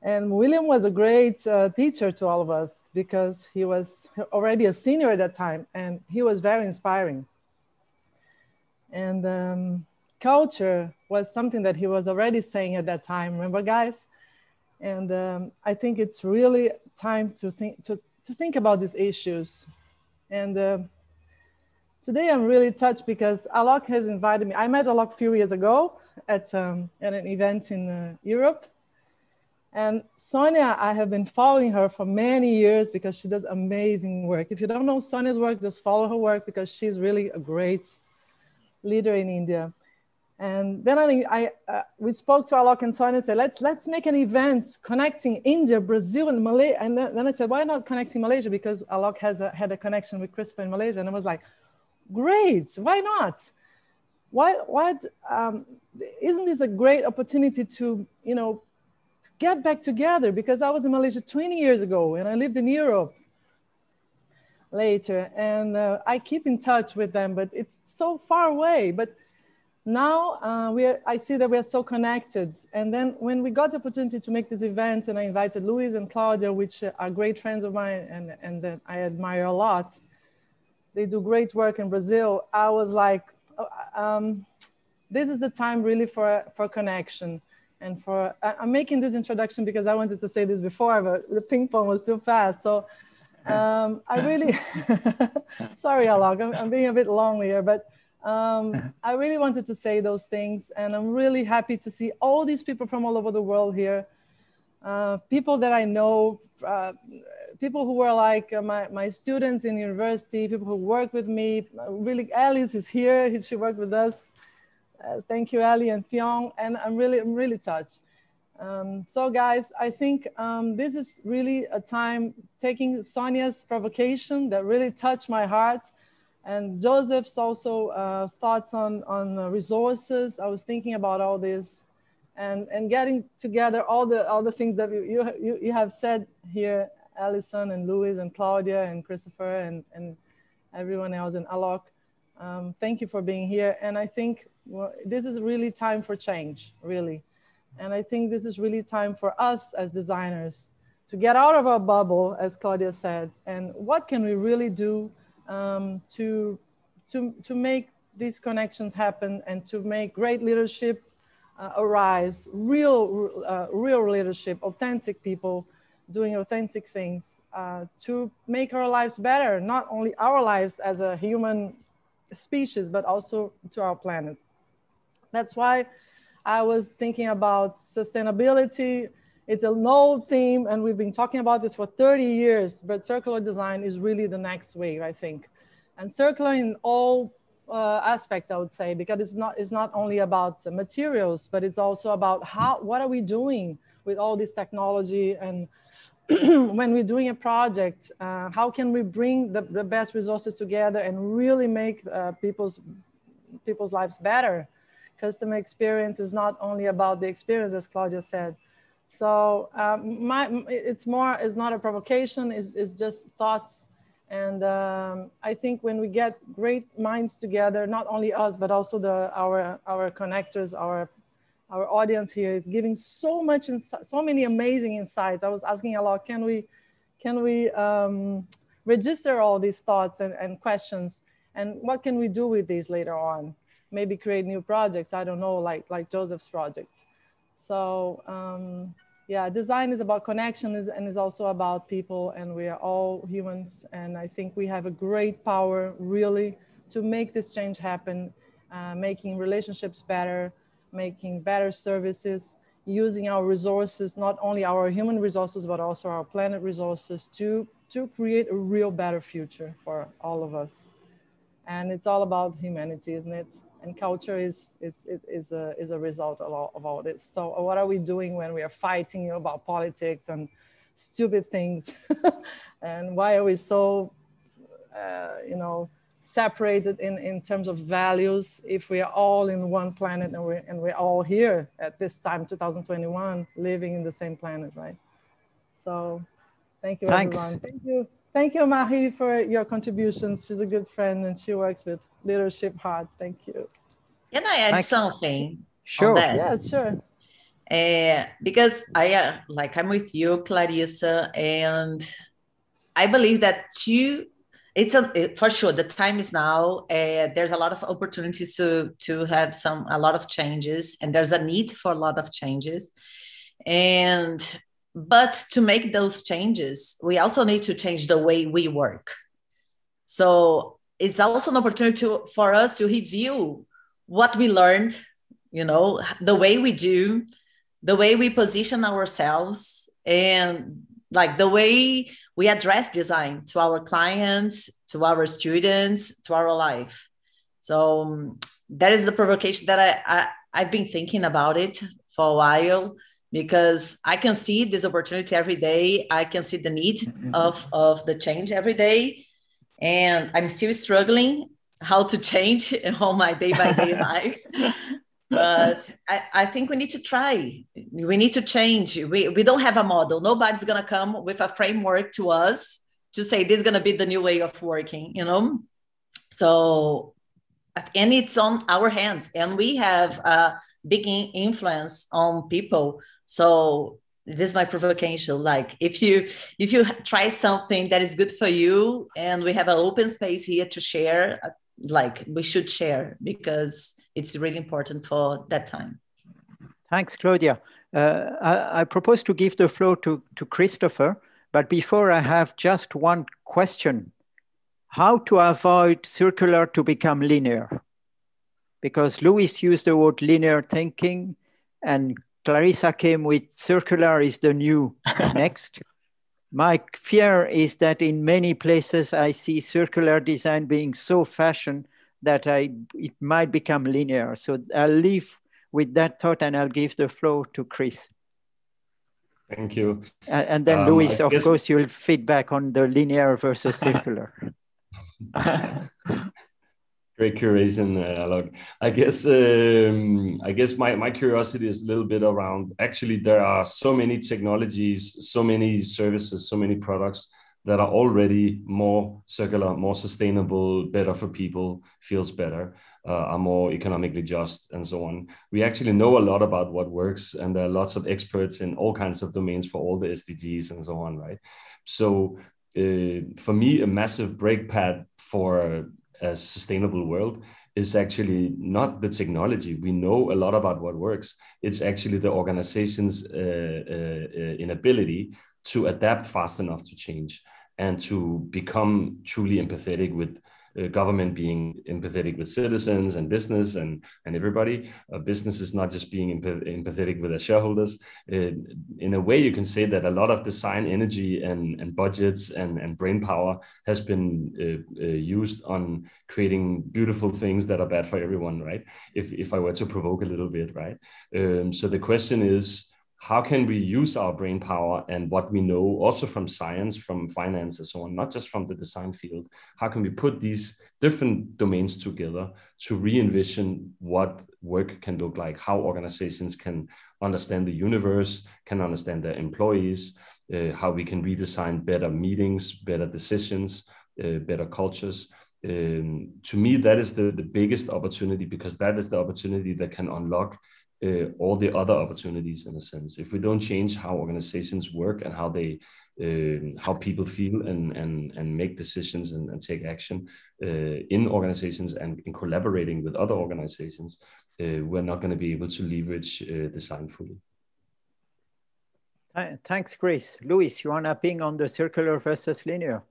And William was a great uh, teacher to all of us because he was already a senior at that time, and he was very inspiring. And um, culture was something that he was already saying at that time. Remember, guys? And um, I think it's really time to think to, to think about these issues. And uh, today I'm really touched because Alok has invited me. I met Alok a few years ago at, um, at an event in uh, Europe. And Sonia, I have been following her for many years because she does amazing work. If you don't know Sonia's work, just follow her work because she's really a great leader in India. And then I, I uh, we spoke to Alok and Sonia and said, let's, let's make an event connecting India, Brazil, and Malaysia. And then, then I said, why not connecting Malaysia? Because Alok has a, had a connection with Christopher in Malaysia. And I was like, great, why not? Why, why, um, isn't this a great opportunity to, you know, to get back together? Because I was in Malaysia 20 years ago and I lived in Europe later. And uh, I keep in touch with them, but it's so far away. But now uh, we are, I see that we are so connected. And then when we got the opportunity to make this event, and I invited Luis and Claudia, which are great friends of mine and, and that I admire a lot, they do great work in Brazil. I was like, oh, um, this is the time really for, for connection. And for, I'm making this introduction because I wanted to say this before, but the ping pong was too fast. So um, I really, sorry, Alok, I'm, I'm being a bit long here, but um, I really wanted to say those things, and I'm really happy to see all these people from all over the world here. Uh, people that I know, uh, people who were like uh, my, my students in university, people who work with me. Really, Alice is here. She worked with us. Uh, thank you, Ali and Fiong. And I'm really, I'm really touched. Um, so guys, I think um, this is really a time taking Sonia's provocation that really touched my heart and Joseph's also uh, thoughts on, on resources. I was thinking about all this and, and getting together all the, all the things that you, you, you have said here, Alison and Luis and Claudia and Christopher and, and everyone else and Alok. Um, thank you for being here. And I think well, this is really time for change, really. And I think this is really time for us as designers to get out of our bubble, as Claudia said, and what can we really do um, to, to, to make these connections happen and to make great leadership uh, arise, real, uh, real leadership, authentic people doing authentic things uh, to make our lives better, not only our lives as a human species, but also to our planet. That's why I was thinking about sustainability. It's an old theme, and we've been talking about this for 30 years, but circular design is really the next wave, I think. And circular in all uh, aspects, I would say, because it's not, it's not only about materials, but it's also about how, what are we doing with all this technology and when we're doing a project, uh, how can we bring the, the best resources together and really make uh, people's people's lives better? Customer experience is not only about the experience, as Claudia said. So um, my, it's more, it's not a provocation, it's, it's just thoughts. And um, I think when we get great minds together, not only us, but also the, our, our connectors, our our audience here is giving so much, so many amazing insights. I was asking a lot, can we, can we um, register all these thoughts and, and questions? And what can we do with these later on? Maybe create new projects. I don't know, like, like Joseph's projects. So um, yeah, design is about connection and is also about people and we are all humans. And I think we have a great power really to make this change happen, uh, making relationships better, making better services, using our resources, not only our human resources, but also our planet resources to, to create a real better future for all of us. And it's all about humanity, isn't it? And culture is, is, is, a, is a result of all, of all this. So what are we doing when we are fighting about politics and stupid things? and why are we so, uh, you know, separated in, in terms of values if we are all in one planet and we're, and we're all here at this time 2021 living in the same planet right so thank you Thanks. everyone thank you thank you marie for your contributions. She's a good friend and she works with leadership hearts thank you. Can i add Thanks. something? Sure. Yeah, sure. Uh, because I uh, like I'm with you, Clarissa, and I believe that you it's a it, for sure the time is now uh, there's a lot of opportunities to to have some a lot of changes and there's a need for a lot of changes. And but to make those changes we also need to change the way we work. So it's also an opportunity to, for us to review what we learned you know the way we do the way we position ourselves and like the way we address design to our clients to our students to our life. So um, that is the provocation that I, I I've been thinking about it for a while because I can see this opportunity every day. I can see the need mm-hmm. of, of the change every day. And I'm still struggling how to change on my day by day life. But I, I think we need to try. We need to change. We, we don't have a model. Nobody's going to come with a framework to us to say this is going to be the new way of working, you know? So, and it's on our hands. And we have a big influence on people so this is my provocation like if you if you try something that is good for you and we have an open space here to share uh, like we should share because it's really important for that time. Thanks claudia. Uh, I, I, propose to give the floor to, to christopher but before i have just one question. How to avoid circular to become linear? Because Luis used the word linear thinking and Clarissa came with circular is the new next. My fear is that in many places I see circular design being so fashioned that I it might become linear. So I'll leave with that thought and I'll give the floor to Chris. Thank you. And, and then um, Luis, of course, you'll feedback on the linear versus circular. Great curation, uh, I guess um, I guess my, my curiosity is a little bit around. Actually, there are so many technologies, so many services, so many products that are already more circular, more sustainable, better for people, feels better, uh, are more economically just, and so on. We actually know a lot about what works, and there are lots of experts in all kinds of domains for all the SDGs and so on, right? So, uh, for me, a massive brake pad for a sustainable world is actually not the technology. We know a lot about what works. It's actually the organization's uh, uh, uh inability to adapt fast enough to change and to become truly empathetic with government being empathetic with citizens and business and, and everybody. Uh, business is not just being empath- empathetic with their shareholders. Uh, in a way, you can say that a lot of design energy and, and budgets and, and brain power has been uh, uh, used on creating beautiful things that are bad for everyone, right? If, if I were to provoke a little bit, right? Um, so the question is, how can we use our brain power and what we know also from science from finance and so on not just from the design field how can we put these different domains together to re-envision what work can look like how organizations can understand the universe can understand their employees uh, how we can redesign better meetings better decisions uh, better cultures. Um, to me that is the, the biggest opportunity because that is the opportunity that can unlock uh, all the other opportunities in a sense. If we don't change how organizations work and how they uh, how people feel and and and make decisions and, and take action uh, in organizations and in collaborating with other organizations, uh, we're not going to be able to leverage uh, design fully. Thanks, Chris. Luis, you want to ping on the circular versus linear?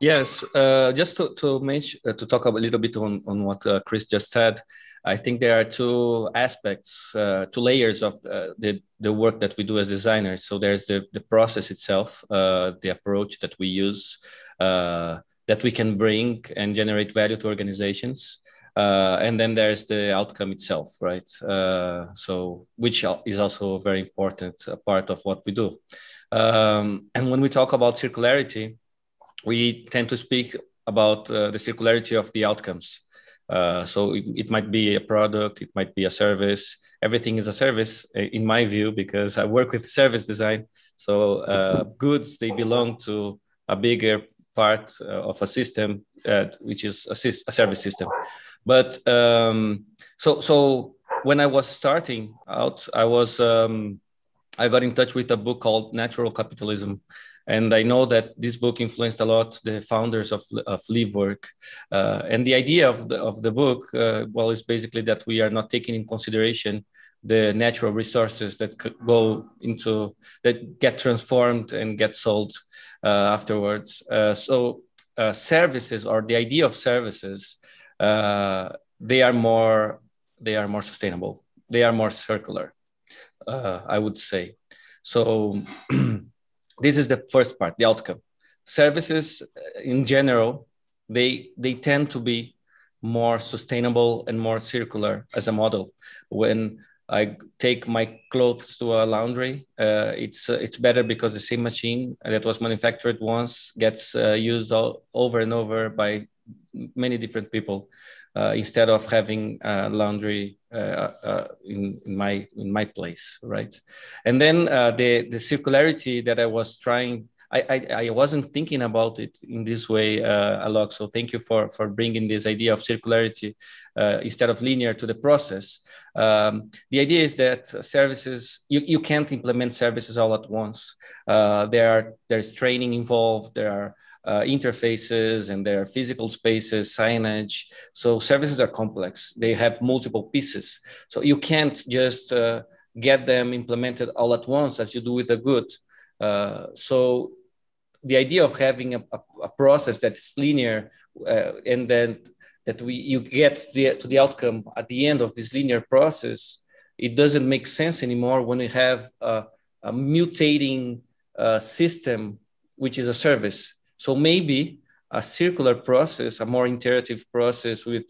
Yes, uh, just to to, uh, to talk a little bit on, on what uh, Chris just said, I think there are two aspects, uh, two layers of the, the, the work that we do as designers. So there's the the process itself, uh, the approach that we use, uh, that we can bring and generate value to organizations, and then there's the outcome itself, right? so which is also a very important part of what we do. Um, and when we talk about circularity we tend to speak about uh, the circularity of the outcomes. Uh, so it, it, might be a product, it might be a service. Everything is a service, uh, in my view, because I work with service design. So uh, goods they belong to a bigger part uh, of a system, uh, which is a, a, service system. But um, so so when I was starting out, I was um, I got in touch with a book called Natural Capitalism and I know that this book influenced a lot the founders of, of LiveWork. Uh, and the idea of the, of the book, uh, well, is basically that we are not taking in consideration the natural resources that go into, that get transformed and get sold uh, afterwards. Uh, so uh, services or the idea of services, uh, they are more, they are more sustainable. They are more circular, I would say. So this is the first part the outcome services uh, in general they they tend to be more sustainable and more circular as a model. When I take my clothes to a laundry, uh, it's uh, it's better because the same machine that was manufactured once gets uh, used all, over and over by many different people. Uh, instead of having uh, laundry uh, in, in, my in my place, right? And then the the circularity that I was trying I, I, wasn't thinking about it in this way uh, a lot. So thank you for, for bringing this idea of circularity uh, instead of linear to the process. Um, the idea is that services, you, you can't implement services all at once. Uh, there are, there's training involved, there are uh, interfaces and their physical spaces, signage. So services are complex. They have multiple pieces. So you can't just uh, get them implemented all at once as you do with a good. Uh, so the idea of having a, a, a process that's linear uh, and then that we you get to the, to the outcome at the end of this linear process it doesn't make sense anymore when you have a, a mutating uh, system which is a service so maybe a circular process a more iterative process with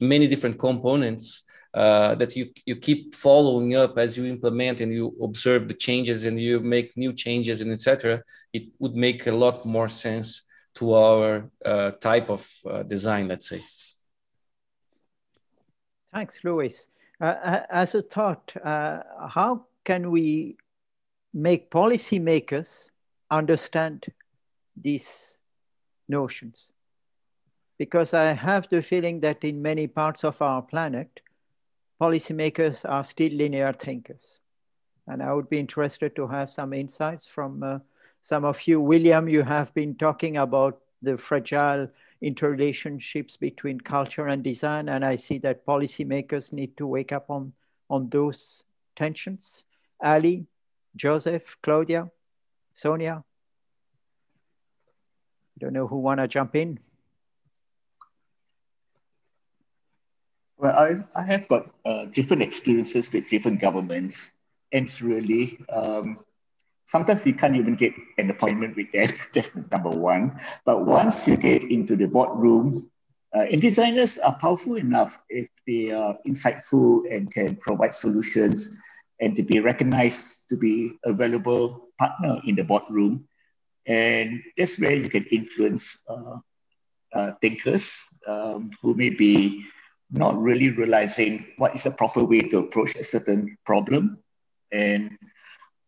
many different components uh, that you, you keep following up as you implement and you observe the changes and you make new changes and etc it would make a lot more sense to our uh, type of uh, design let's say. Thanks Luis. Uh, as a thought uh, how can we make policymakers understand these notions because i have the feeling that in many parts of our planet policymakers are still linear thinkers. And I would be interested to have some insights from uh, some of you. William, you have been talking about the fragile interrelationships between culture and design. And I see that policymakers need to wake up on, on those tensions. Ali, Joseph, Claudia, Sonia. I don't know who wanna jump in. Well, I, I have got uh, different experiences with different governments. And it's really, um, sometimes you can't even get an appointment with them, just number one. But once you get into the boardroom, uh, and designers are powerful enough if they are insightful and can provide solutions and to be recognized to be a valuable partner in the boardroom. And that's where you can influence uh, uh, thinkers um, who may be not really realizing what is the proper way to approach a certain problem. And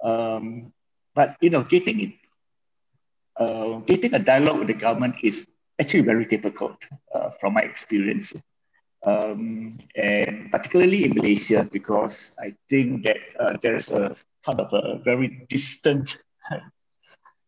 um, but you know, getting it, uh, getting a dialogue with the government is actually very difficult uh, from my experience. Um, and particularly in Malaysia, because I think that uh, there is a kind of a very distant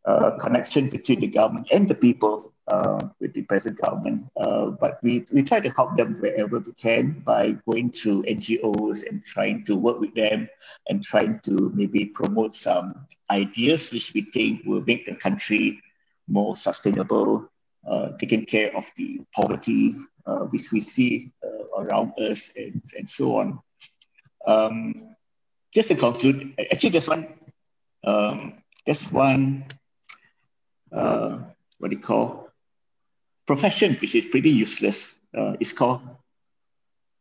uh, connection between the government and the people uh, with the present government. Uh, but we, we try to help them wherever we can by going through NGOs and trying to work with them and trying to maybe promote some ideas which we think will make the country more sustainable, uh, taking care of the poverty uh, which we see uh, around us and, and so on. Um, just to conclude, actually, there's one, um, there's one, uh, what do you call, profession which is pretty useless. Uh, it's called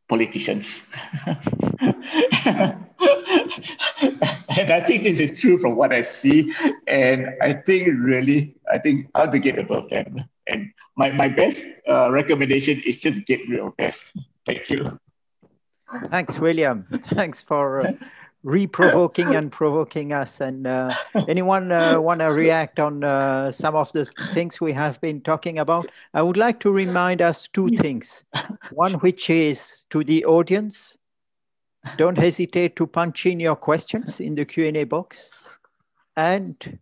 politicians. and I think this is true from what I see. And I think really, I think I'll be get above them. And my, my best uh, recommendation is just get rid of. Thank you. Thanks, William. Thanks for uh, reprovoking and provoking us. And uh, anyone uh, want to react on uh, some of the things we have been talking about? I would like to remind us two things. One, which is to the audience, don't hesitate to punch in your questions in the Q&A box and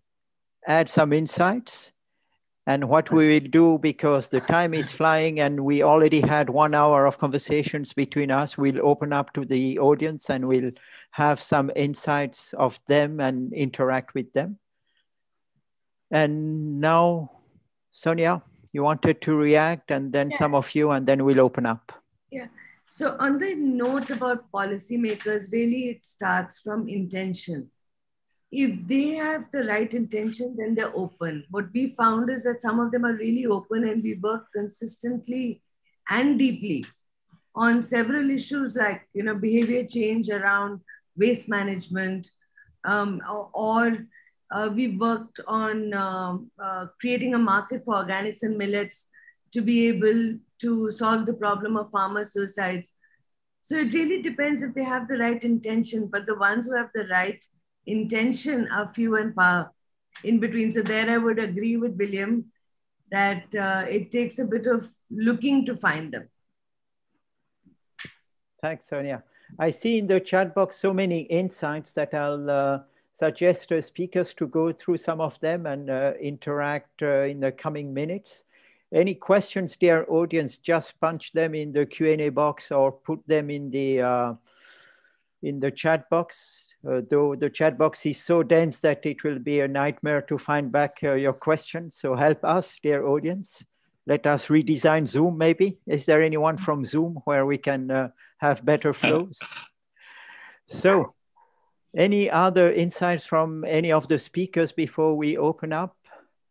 add some insights. And what we will do, because the time is flying and we already had one hour of conversations between us, we'll open up to the audience and we'll have some insights of them and interact with them. And now, Sonia, you wanted to react and then yeah. some of you, and then we'll open up. Yeah. So on the note about policymakers, really it starts from intention. If they have the right intention, then they're open. What we found is that some of them are really open and we work consistently and deeply on several issues like you know behavior change around waste management, um, or, or uh, we worked on um, uh, creating a market for organics and millets to be able to solve the problem of farmer suicides. So it really depends if they have the right intention, but the ones who have the right intention are few and far in between. So there I would agree with William that uh, it takes a bit of looking to find them. Thanks, Sonia. I see in the chat box so many insights that I'll uh, suggest uh, speakers to go through some of them and uh, interact uh, in the coming minutes. Any questions, dear audience, just punch them in the Q&A box or put them in the, uh, in the chat box. Uh, though the chat box is so dense that it will be a nightmare to find back your questions. So help us, dear audience let us redesign Zoom maybe. Is there anyone from Zoom where we can uh, have better flows? So any other insights from any of the speakers before we open up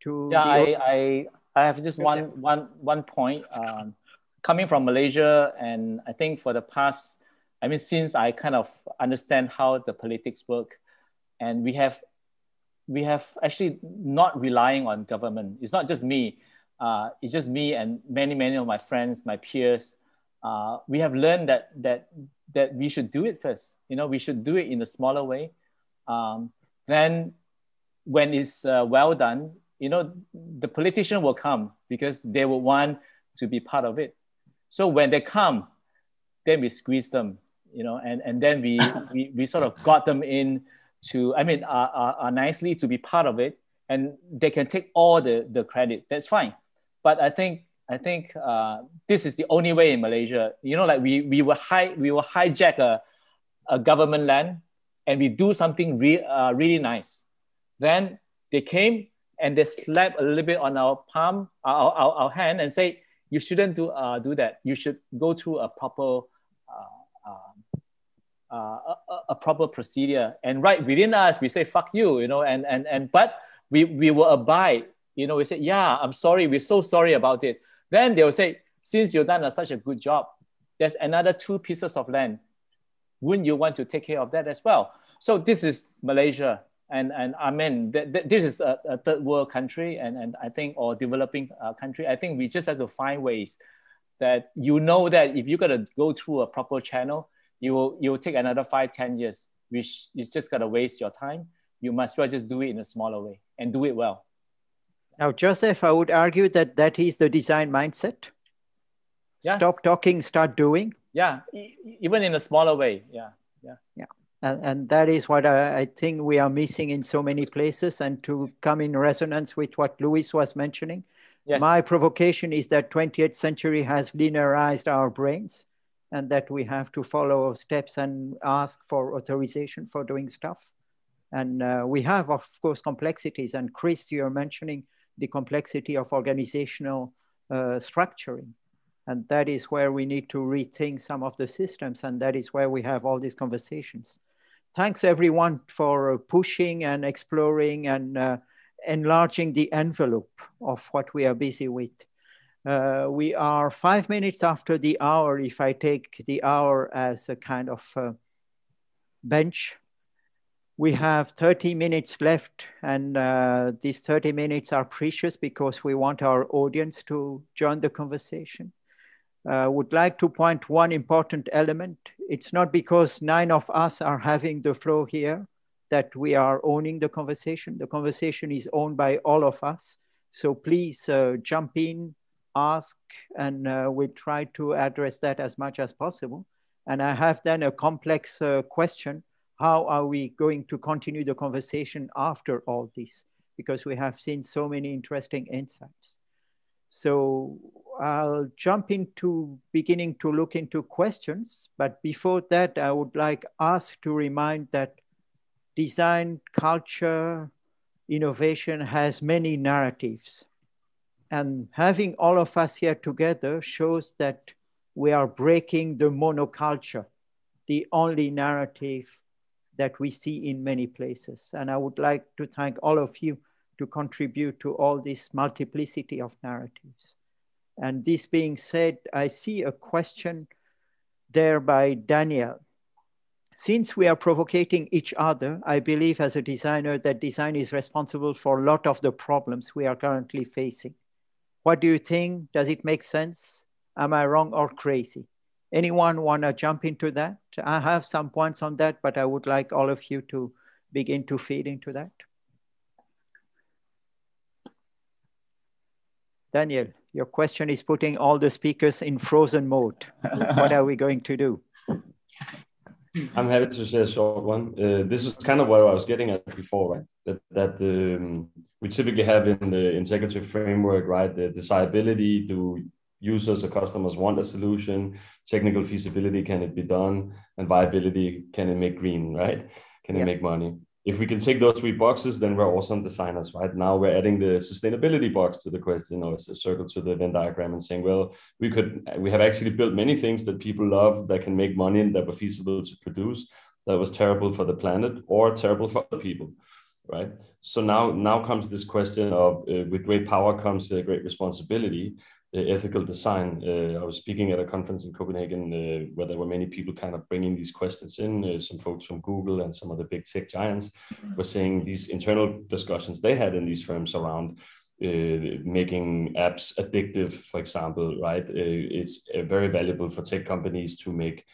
to yeah I, I i have just one one one point um, coming from malaysia and i think for the past i mean since i kind of understand how the politics work and we have we have actually not relying on government it's not just me uh, it's just me and many, many of my friends, my peers. Uh, we have learned that that that we should do it first. You know, we should do it in a smaller way. Um, then, when it's uh, well done, you know, the politician will come because they will want to be part of it. So when they come, then we squeeze them, you know, and, and then we, we, we sort of got them in to, I mean, uh, uh, uh, nicely to be part of it and they can take all the, the credit. That's fine. But I think I think uh, this is the only way in Malaysia. You know, like we we will hi- we will hijack a, a government land and we do something re- uh, really nice. Then they came and they slap a little bit on our palm, our, our, our hand, and say, "You shouldn't do uh, do that. You should go through a proper." Uh, uh, uh a, a, proper procedure and right within us we say fuck you you know and and and but we we will abide you know, we say, yeah, I'm sorry, we're so sorry about it. Then they'll say, since you've done a, such a good job, there's another two pieces of land. Wouldn't you want to take care of that as well? So this is Malaysia. And, and I mean, th- th- this is a, a, third world country and, and I think, or developing uh, country. I think we just have to find ways that you know that if you're going to go through a proper channel, you will, you will take another five, ten years, which is just going to waste your time. You must well just do it in a smaller way and do it well. Now, Joseph, I would argue that that is the design mindset. Yes. Stop talking, start doing. Yeah, even in a smaller way. Yeah, yeah. Yeah. And, and that is what I, I, think we are missing in so many places. And to come in resonance with what Luis was mentioning, yes. my provocation is that 20th century has linearized our brains and that we have to follow steps and ask for authorization for doing stuff. And uh, we have, of course, complexities. And Chris, you're mentioning the complexity of organizational uh, structuring. And that is where we need to rethink some of the systems. And that is where we have all these conversations. Thanks everyone for pushing and exploring and uh, enlarging the envelope of what we are busy with. Uh, we are five minutes after the hour, if I take the hour as a kind of uh, bench we have 30 minutes left, and uh, these 30 minutes are precious because we want our audience to join the conversation. Uh, would like to point one important element. It's not because nine of us are having the flow here that we are owning the conversation. The conversation is owned by all of us. So please uh, jump in, ask, and uh, we'll try to address that as much as possible. And I have then a complex uh, question how are we going to continue the conversation after all this? Because we have seen so many interesting insights. So I'll jump into beginning to look into questions. But before that, I would like us to remind that design, culture, innovation has many narratives. And having all of us here together shows that we are breaking the monoculture, the only narrative that we see in many places. And I would like to thank all of you to contribute to all this multiplicity of narratives. And this being said, I see a question there by Daniel. Since we are provoking each other, I believe as a designer that design is responsible for a lot of the problems we are currently facing. What do you think? Does it make sense? Am I wrong or crazy? Anyone want to jump into that? I have some points on that, but I would like all of you to begin to feed into that. Daniel, your question is putting all the speakers in frozen mode. what are we going to do? I'm happy to share a short one. Uh, this is kind of what I was getting at before, right? That that um, we typically have in the integrative framework, right? The desirability, do users or customers want a solution? Technical feasibility, can it be done? And viability, can it make green, right? Can it make money? If we can take those three boxes, then we're awesome designers, right? Now we're adding the sustainability box to the question, or a circle to the Venn diagram, and saying, well, we could, we have actually built many things that people love that can make money and that were feasible to produce. That was terrible for the planet or terrible for other people, right? So now, now comes this question of, uh, with great power comes a great responsibility ethical design. Uh, I was speaking at a conference in Copenhagen uh, where there were many people kind of bringing these questions in. Uh, some folks from Google and some of the big tech giants were saying these internal discussions they had in these firms around uh, making apps addictive, for example, right? Uh, it's uh, very valuable for tech companies to make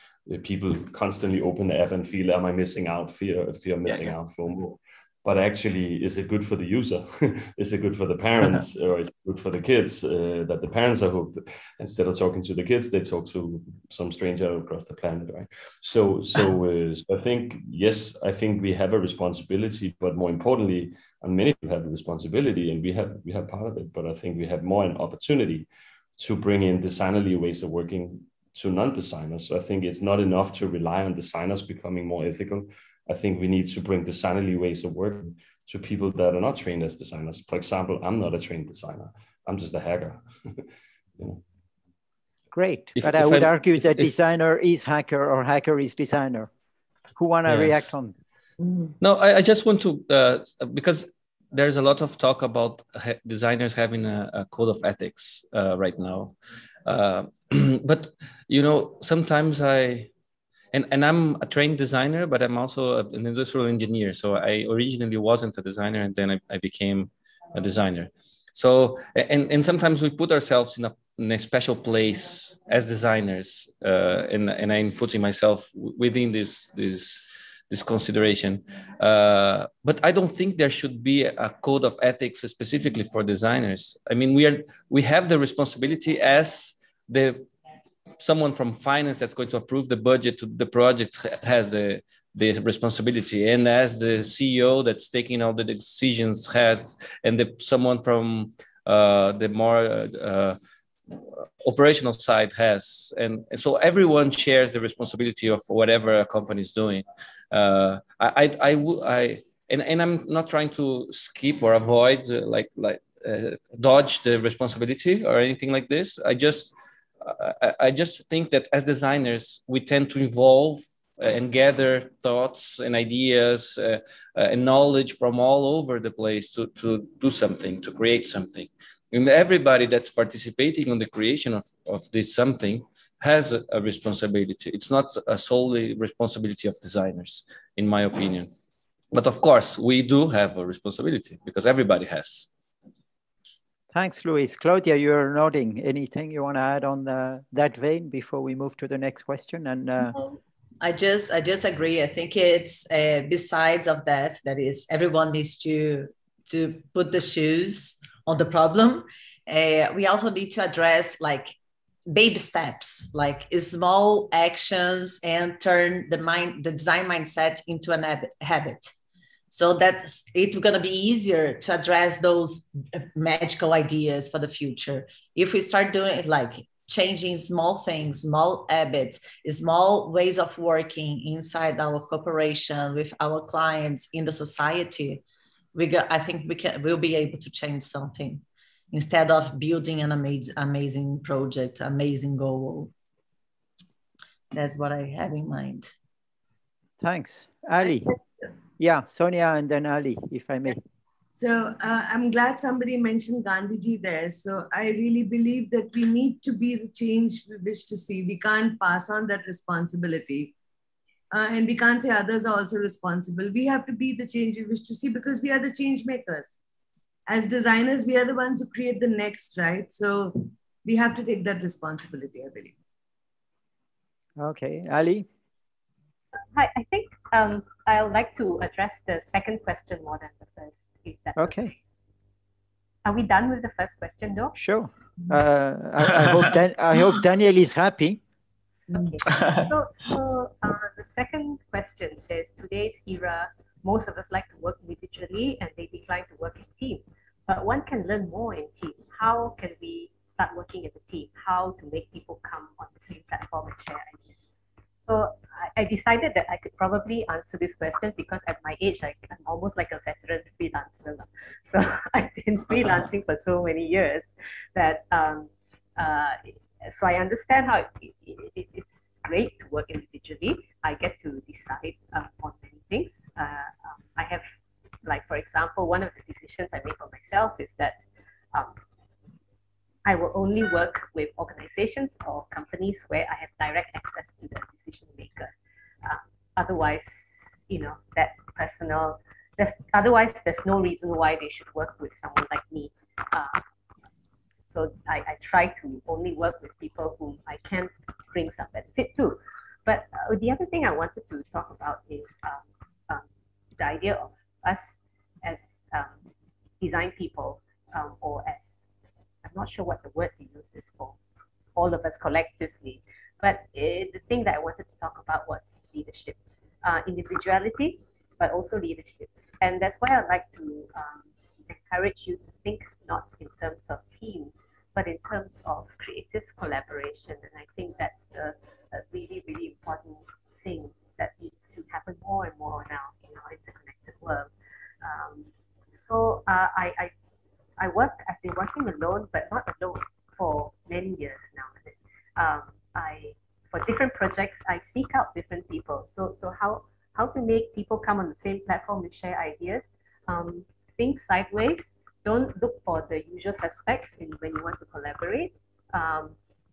people constantly open the app and feel, am I missing out? Fear, fear missing yeah. out, FOMO but actually is it good for the user? Is it good for the parents or is it good for the kids uh, that the parents are hooked? Instead of talking to the kids they talk to some stranger across the planet right? So so, uh, so i think yes i think we have a responsibility but more importantly and many people have a responsibility and we have we have part of it but i think we have more an opportunity to bring in designerly ways of working to non-designers. So i think it's not enough to rely on designers becoming more ethical I think we need to bring designerly ways of working to people that are not trained as designers. For example, I'm not a trained designer. I'm just a hacker. you know? Great, if, but if I would I, argue if, that if, designer is hacker or hacker is designer. Who want to yes. react on? No, I, I just want to uh, because there's a lot of talk about ha- designers having a, a, code of ethics uh, right now, uh, but you know sometimes I and, and I'm a trained designer, but I'm also an industrial engineer. So I originally wasn't a designer, and then I, I became a designer. So and and sometimes we put ourselves in a in a special place as designers, uh, and and I'm putting myself within this this this consideration. Uh, but I don't think there should be a code of ethics specifically for designers. I mean, we are we have the responsibility as the someone from finance that's going to approve the budget to the project has the the responsibility. And as the ceo that's taking all the decisions has and the someone from uh, the more uh, operational side has and, and, so everyone shares the responsibility of whatever a company is doing. Uh, i i i, I and, and i'm not trying to skip or avoid uh, like like uh, dodge the responsibility or anything like this. I just I, I just think that as designers, we tend to involve uh, and gather thoughts and ideas uh, uh, and knowledge from all over the place to, to do something, to create something. And everybody that's participating on the creation of, of this something has a, a responsibility. It's not a solely responsibility of designers, in my opinion. But of course, we do have a responsibility because everybody has. Thanks, Luis. Claudia, you're nodding. Anything you want to add on the, that vein before we move to the next question? And uh, I just I just agree. I think it's uh, besides of that, that is everyone needs to to put the shoes on the problem. Uh, we also need to address like baby steps, like small actions, and turn the mind the design mindset into an habit so that it's going to be easier to address those uh, magical ideas for the future. If we start doing like changing small things small habits small ways of working inside our corporation with our clients in the society we i think we can we'll be able to change something instead of building an amazing amazing project amazing goal. That's what i have in mind. Thanks. Ali yeah, Sonia and then Ali, if I may. So uh, I'm glad somebody mentioned Gandhiji there. So I really believe that we need to be the change we wish to see. We can't pass on that responsibility. Uh, and we can't say others are also responsible. We have to be the change we wish to see because we are the change makers. As designers, we are the ones who create the next, right? So we have to take that responsibility, I believe. Okay, Ali? Hi, I think um, I'd like to address the second question more than the first. If that's okay. okay. Are we done with the first question, though? Sure. Uh, I, I, hope Dan- I hope Daniel is happy. Okay. So, so uh, the second question says today's era, most of us like to work individually and they decline to work in team. But one can learn more in team. How can we start working as a team? How to make people come on the same platform and share ideas? So I, I, decided that I could probably answer this question because at my age, I, am almost like a veteran freelancer. So I've been freelancing for so many years that um, uh, so I understand how it, it, it, it's great to work individually. I get to decide uh, on many things. Uh, um, I have, like for example, one of the decisions I made for myself is that um, I will only work with organizations or companies where I have direct access to the decision maker. Uh, otherwise, you know, that personal, there's, otherwise there's no reason why they should work with someone like me. Uh, so I, I try to only work with people whom I can bring some benefit to. But uh, the other thing I wanted to talk about is um, um, the idea of us as um, design people um, or as not sure what the word to use is for all of us collectively. But it, the thing that I wanted to talk about was leadership, uh, individuality, but also leadership. And that's why I'd like to um, encourage you to think not in terms of team, but in terms of creative collaboration. And I think that's a really, really important thing that needs to happen more and more now in our interconnected world. Um, so uh, I, I I work, I've been working alone, but not alone for many years now. Um, I, for different projects, I seek out different people. So, so how, how to make people come on the same platform and share ideas. Um, think sideways. Don't look for the usual suspects in, when you want to collaborate. Um,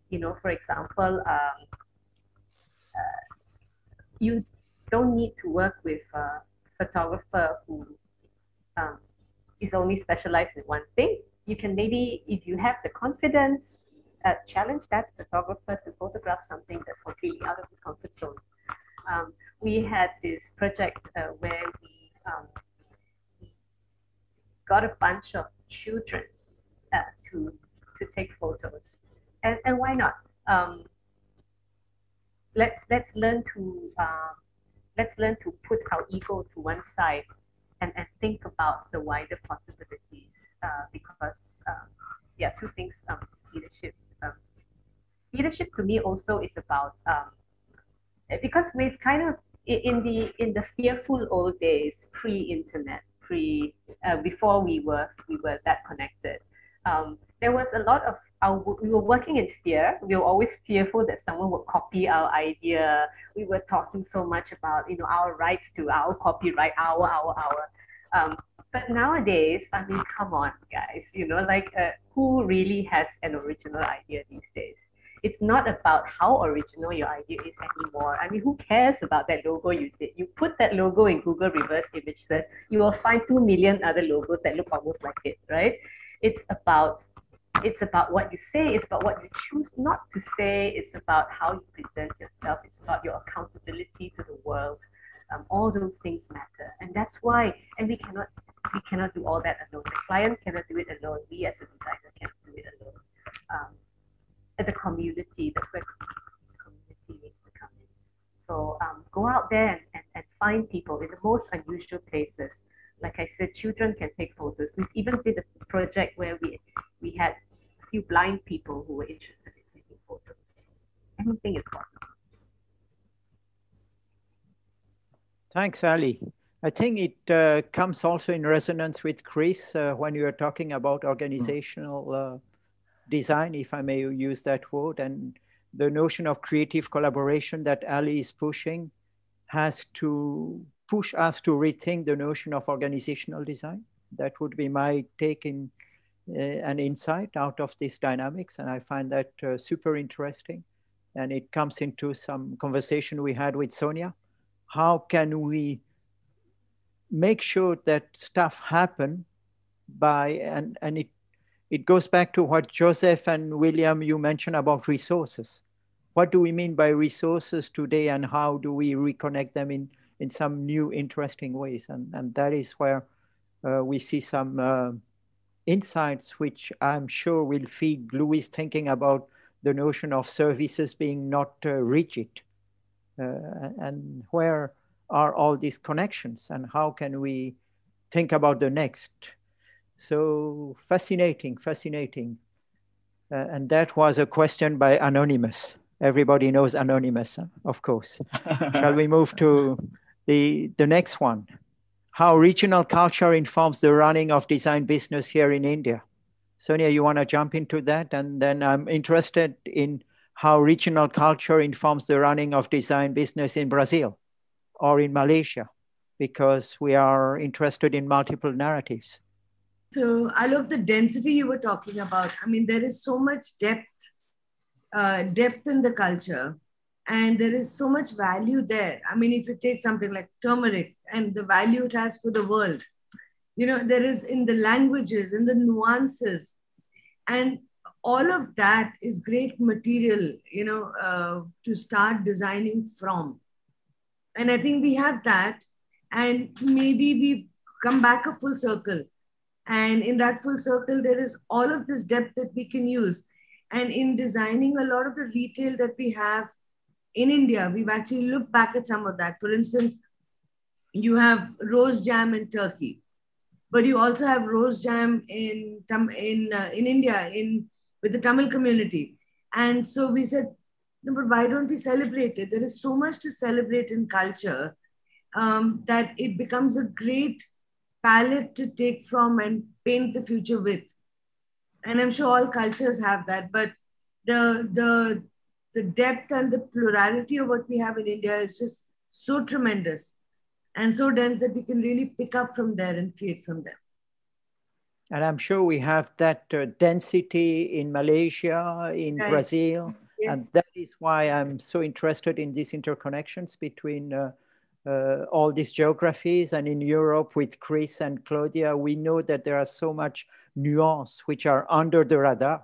you know, for example, um, uh, you don't need to work with a photographer who um, is only specialized in one thing. You can maybe, if you have the confidence, uh, challenge that photographer to photograph something that's completely out of his comfort zone. Um, we had this project uh, where we, um, got a bunch of children uh, to to take photos, and, and why not? Um, let's let's learn to uh, let's learn to put our ego to one side and, and think about the wider possibilities uh, because um, yeah two things um, leadership um, leadership to me also is about um, because we've kind of in the in the fearful old days pre-internet pre uh, before we were we were that connected um, there was a lot of our, we were working in fear. We were always fearful that someone would copy our idea. We were talking so much about, you know, our rights to our copyright, our, our, our. Um, but nowadays, I mean, come on, guys, you know, like uh, who really has an original idea these days? It's not about how original your idea is anymore. I mean, who cares about that logo you did? You put that logo in Google reverse image search, you will find two million other logos that look almost like it, right? It's about it's about what you say, it's about what you choose not to say, it's about how you present yourself, it's about your accountability to the world. Um, all those things matter. And that's why, and we cannot we cannot do all that alone. The client cannot do it alone. We as a designer cannot do it alone. Um, at the community, that's where community needs to come in. So um, go out there and, and, and find people in the most unusual places. Like I said, children can take photos. We've even did a project where we we had few blind people who were interested in taking photos. Anything is possible. Thanks, Ali. I think it uh, comes also in resonance with Chris uh, when you are talking about organizational uh, design, if I may use that word, and the notion of creative collaboration that Ali is pushing has to push us to rethink the notion of organizational design. That would be my take in an insight out of these dynamics. And I find that uh, super interesting. And it comes into some conversation we had with Sonia. How can we make sure that stuff happen by, and, and it, it goes back to what Joseph and William, you mentioned about resources. What do we mean by resources today and how do we reconnect them in, in some new interesting ways? And, and that is where uh, we see some uh, insights which I'm sure will feed Luis thinking about the notion of services being not uh, rigid uh, and where are all these connections and how can we think about the next. So fascinating, fascinating. Uh, and that was a question by Anonymous. Everybody knows Anonymous, of course. Shall we move to the, the next one? How regional culture informs the running of design business here in India. Sonia, you want to jump into that? And then I'm interested in how regional culture informs the running of design business in Brazil or in Malaysia, because we are interested in multiple narratives. So I love the density you were talking about. I mean, there is so much depth, uh, depth in the culture and there is so much value there. I mean if you take something like turmeric and the value it has for the world you know there is in the languages in the nuances. And all of that is great material you know uh, to start designing from. And i think we have that. And maybe we've come back a full circle. And in that full circle there is all of this depth that we can use. And in designing a lot of the retail that we have in India, we've actually looked back at some of that. For instance, you have rose jam in Turkey, but you also have rose jam in in uh, in India in with the Tamil community. And so we said, no, but why don't we celebrate it? There is so much to celebrate in culture um, that it becomes a great palette to take from and paint the future with. And I'm sure all cultures have that, but the the the depth and the plurality of what we have in India is just so tremendous and so dense that we can really pick up from there and create from there. And I'm sure we have that uh, density in Malaysia, in right. Brazil. Yes. And that is why I'm so interested in these interconnections between uh, uh, all these geographies. And in Europe, with Chris and Claudia, we know that there are so much nuance which are under the radar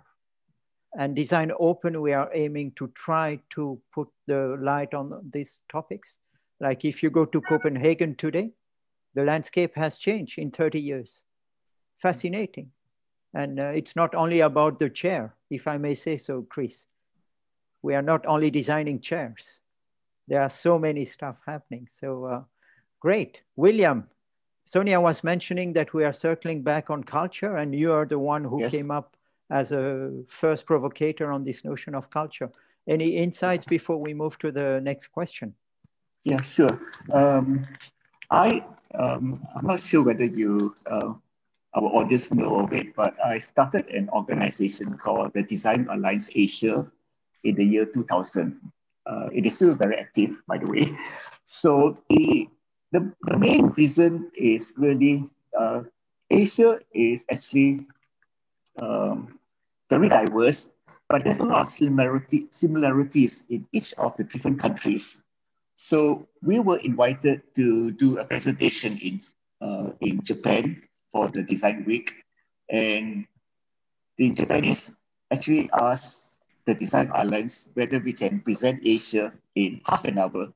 and design open, we are aiming to try to put the light on these topics. Like if you go to Copenhagen today, the landscape has changed in 30 years. Fascinating. And uh, it's not only about the chair, if I may say so, Chris. We are not only designing chairs. There are so many stuff happening. So uh, great. William, Sonia was mentioning that we are circling back on culture and you are the one who yes. came up as a first provocator on this notion of culture. Any insights before we move to the next question? Yeah, sure. Um, I, um, I'm not sure whether you, uh, our audience know of it, but I started an organization called the Design Alliance Asia in the year 2000. Uh, it is still very active, by the way. So the, the, the main reason is really uh, Asia is actually um, very diverse, but there's a lot of similarity, similarities in each of the different countries. So we were invited to do a presentation in, uh, in Japan for the Design Week. And the Japanese actually asked the Design Alliance whether we can present Asia in half an hour.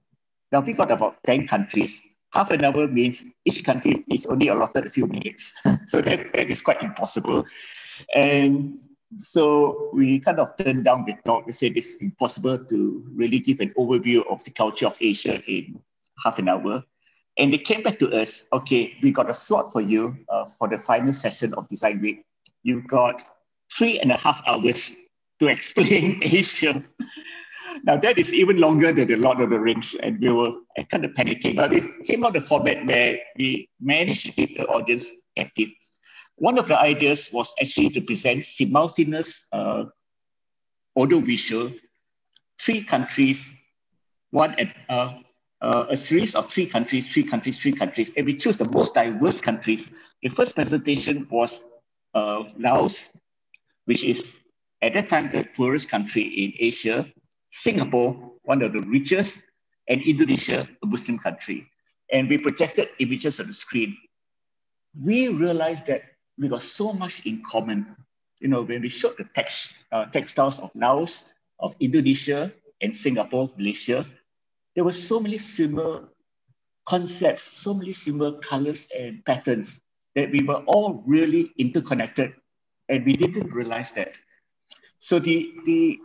Now we got about 10 countries. Half an hour means each country is only allotted a few minutes. so that, that is quite impossible. And so we kind of turned down the talk. We said it's impossible to really give an overview of the culture of Asia in half an hour. And they came back to us, okay, we got a slot for you uh, for the final session of Design Week. You've got three and a half hours to explain Asia. now that is even longer than the Lord of the Rings, and we were kind of panicking. But it came out the format where we managed to keep the audience active one of the ideas was actually to present simultaneous uh, audiovisual, three countries, one at, uh, uh, a series of three countries, three countries, three countries, and we choose the most diverse countries. The first presentation was uh, Laos, which is at that time the poorest country in Asia, Singapore, one of the richest, and Indonesia, a Muslim country. And we projected images on the screen. We realized that we got so much in common. You know, when we showed the text, uh, textiles of Laos, of Indonesia, and Singapore, Malaysia, there were so many similar concepts, so many similar colors and patterns that we were all really interconnected and we didn't realize that. So the, the,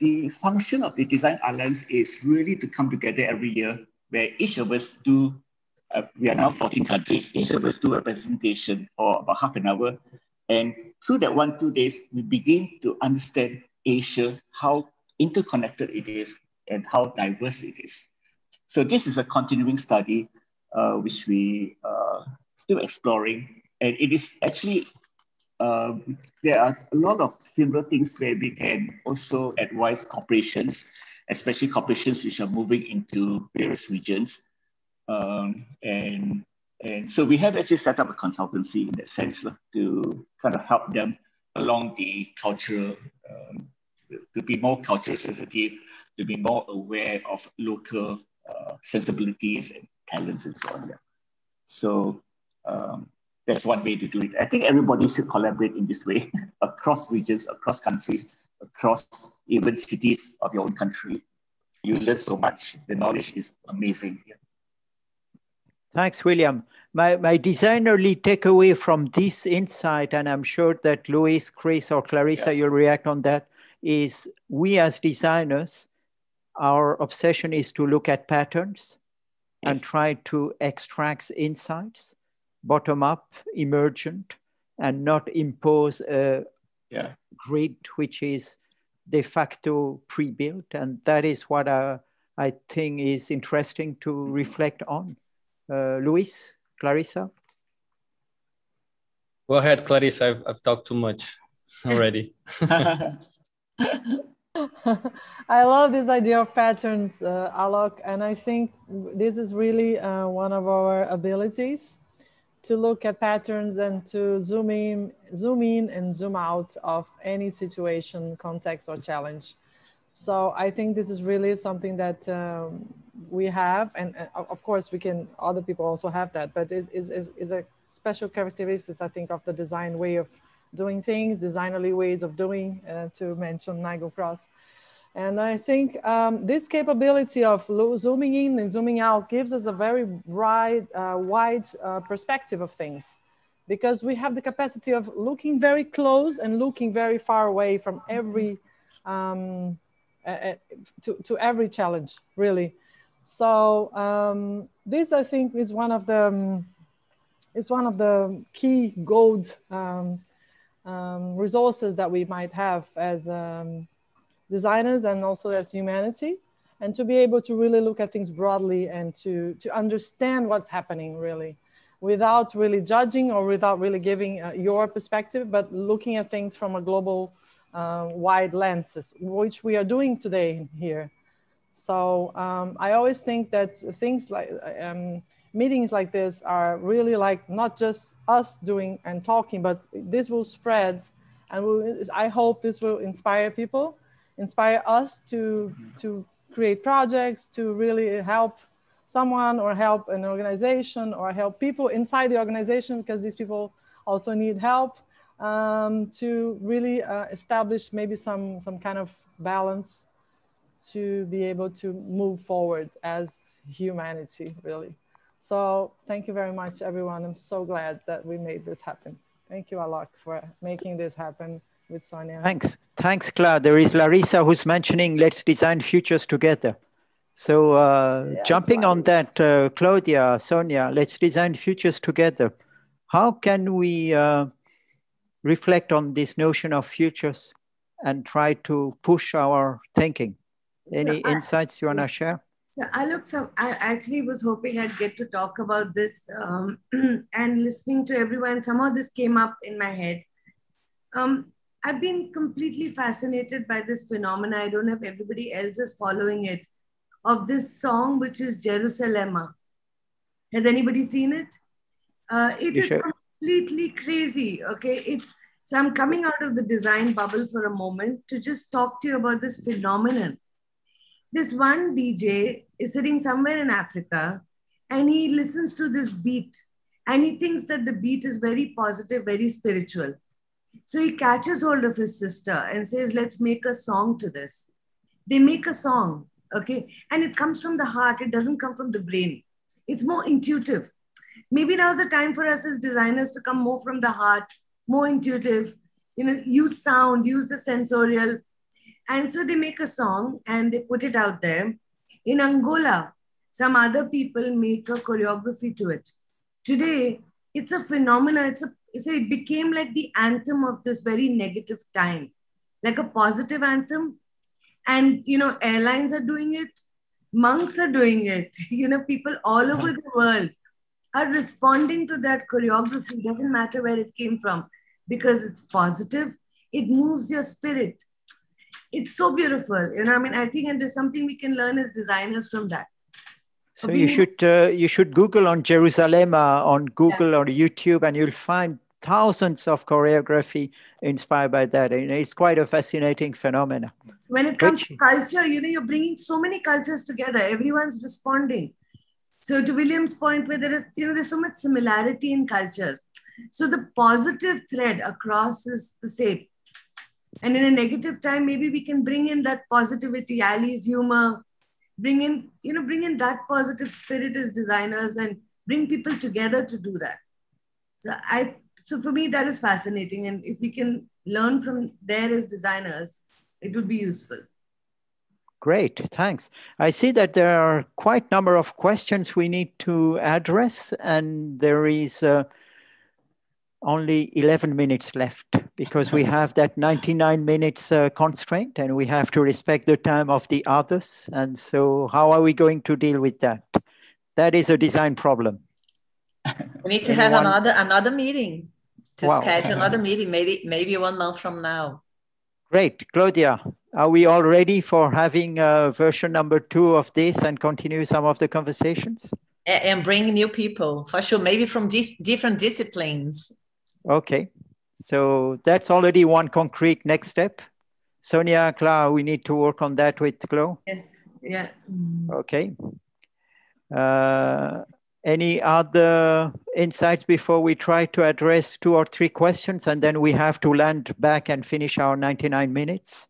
the function of the Design Alliance is really to come together every year where each of us do, we are now 14 countries, each of do a presentation for about half an hour. And through that one, two days, we begin to understand Asia, how interconnected it is and how diverse it is. So this is a continuing study uh, which we are uh, still exploring. And it is actually, um, there are a lot of similar things where we can also advise corporations, especially corporations which are moving into various regions. Um, and, and so we have actually set up a consultancy in that sense to kind of help them along the cultural, um, to, be more culture sensitive, to be more aware of local uh, sensibilities and talents and so on. Yeah. So um, that's one way to do it. I think everybody should collaborate in this way across regions, across countries, across even cities of your own country. You learn so much. The knowledge is amazing. Yeah. Thanks, William. My, my designerly takeaway from this insight, and I'm sure that Luis, Chris, or Clarissa, yeah. you'll react on that, is we as designers our obsession is to look at patterns yes. and try to extract insights, bottom up, emergent, and not impose a yeah. grid which is de facto pre-built. And that is what I, I think is interesting to mm-hmm. reflect on. Uh, Luis, Clarissa? Go ahead, Clarissa. I've, I've talked too much already. I love this idea of patterns, uh, Alok, and I think this is really uh, one of our abilities to look at patterns and to zoom in, zoom in and zoom out of any situation, context, or challenge. So I think this is really something that um, we have, and uh, of course we can. Other people also have that, but it is is, a special characteristics I think of the design way of doing things, designerly ways of doing, uh, to mention Nigel Cross. And I think um, this capability of zooming in and zooming out gives us a very wide, uh, wide uh, perspective of things because we have the capacity of looking very close and looking very far away from every, um, to, to every challenge, really. So um, this, I think, is one of the, um, is one of the key gold um, um, resources that we might have as um, designers and also as humanity and to be able to really look at things broadly and to, to understand what's happening really without really judging or without really giving uh, your perspective, but looking at things from a global uh, wide lenses, which we are doing today here. So um, I always think that things like um, meetings like this are really like not just us doing and talking, but this will spread and will, I hope this will inspire people, inspire us to, to create projects, to really help someone or help an organization or help people inside the organization because these people also need help um, to really uh, establish maybe some, some kind of balance to be able to move forward as humanity, really. So thank you very much, everyone. I'm so glad that we made this happen. Thank you, Alok, for making this happen with Sonia. Thanks. Thanks, Claude. There is Larissa who's mentioning let's design futures together. So uh, yes, jumping on that, uh, Claudia, Sonia, let's design futures together. How can we uh, reflect on this notion of futures and try to push our thinking? Any so I, insights you want to share? So I look some. I actually was hoping I'd get to talk about this, um, and listening to everyone. Somehow this came up in my head. Um, I've been completely fascinated by this phenomena. I don't know if everybody else is following it of this song, which is Jerusalem. Has anybody seen it? Uh, it is sure? Completely crazy. Okay, it's so I'm coming out of the design bubble for a moment to just talk to you about this phenomenon. This one DJ is sitting somewhere in Africa and he listens to this beat and he thinks that the beat is very positive, very spiritual. So he catches hold of his sister and says, Let's make a song to this. They make a song, okay? And it comes from the heart, it doesn't come from the brain. It's more intuitive. Maybe now's the time for us as designers to come more from the heart, more intuitive, you know, use sound, use the sensorial. And so they make a song and they put it out there. In Angola, some other people make a choreography to it. Today, it's a phenomena. It's a so it became like the anthem of this very negative time, like a positive anthem. And you know, airlines are doing it, monks are doing it, you know, people all over the world are responding to that choreography. It doesn't matter where it came from, because it's positive, it moves your spirit. It's so beautiful. You know, I mean, I think and there's something we can learn as designers from that. So you should uh, you should Google on Jerusalem uh, on Google yeah. or YouTube, and you'll find thousands of choreography inspired by that. And it's quite a fascinating phenomenon. So when it comes Which, to culture, you know, you're bringing so many cultures together. Everyone's responding. So to William's point, where there is, you know, there's so much similarity in cultures. So the positive thread across is the same. And in a negative time, maybe we can bring in that positivity, Ali's humor, bring in, you know, bring in that positive spirit as designers and bring people together to do that. So I so for me that is fascinating and if we can learn from there as designers it would be useful great thanks i see that there are quite a number of questions we need to address and there is uh, only 11 minutes left because we have that 99 minutes uh, constraint and we have to respect the time of the others and so how are we going to deal with that that is a design problem we need to have another another meeting to wow. schedule another meeting, maybe maybe one month from now. Great, Claudia. Are we all ready for having a version number two of this and continue some of the conversations? And bring new people for sure, maybe from dif different disciplines. Okay, so that's already one concrete next step. Sonia, Clara, we need to work on that with Chloe. Yes, yeah. Okay. Uh, any other insights before we try to address two or three questions and then we have to land back and finish our 99 minutes?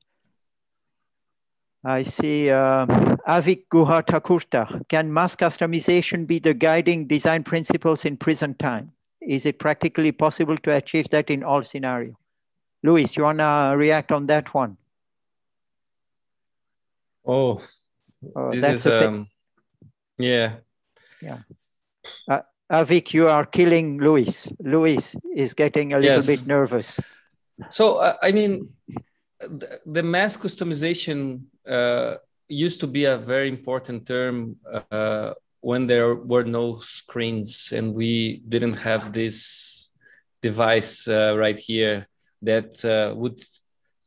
I see uh, Avik Guhatakurta. Can mass customization be the guiding design principles in present time? Is it practically possible to achieve that in all scenarios? Luis, you wanna react on that one? Oh, oh this is, um, yeah. Yeah. Uh, Avik, you are killing Luis. Luis is getting a little yes. bit nervous. So, uh, I mean, the mass customization uh, used to be a very important term uh, when there were no screens and we didn't have this device uh, right here that uh, would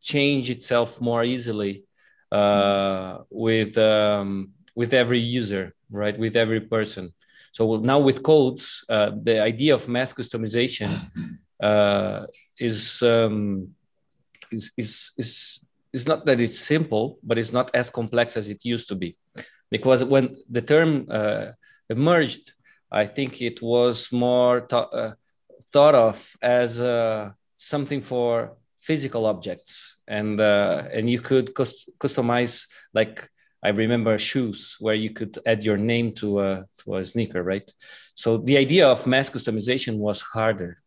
change itself more easily with um, with every user, right? With every person. So now with codes, uh, the idea of mass customization uh, is, um, is, is, is, is not that it's simple, but it's not as complex as it used to be. Because when the term uh, emerged, I think it was more th uh, thought of as uh, something for physical objects, and uh, and you could customize like I remember shoes where you could add your name to a, to a sneaker, right? So the idea of mass customization was harder.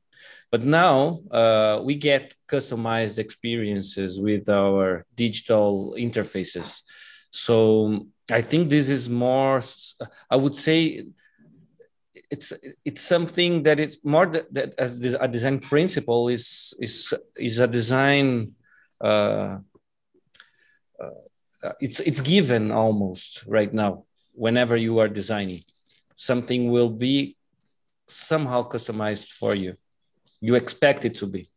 But now uh, we get customized experiences with our digital interfaces. So I think this is more, I would say, it's it's something that it's more that, that as a design principle is is is a design uh, uh, it's it's given almost right now whenever you are designing something will be somehow customized for you you expect it to be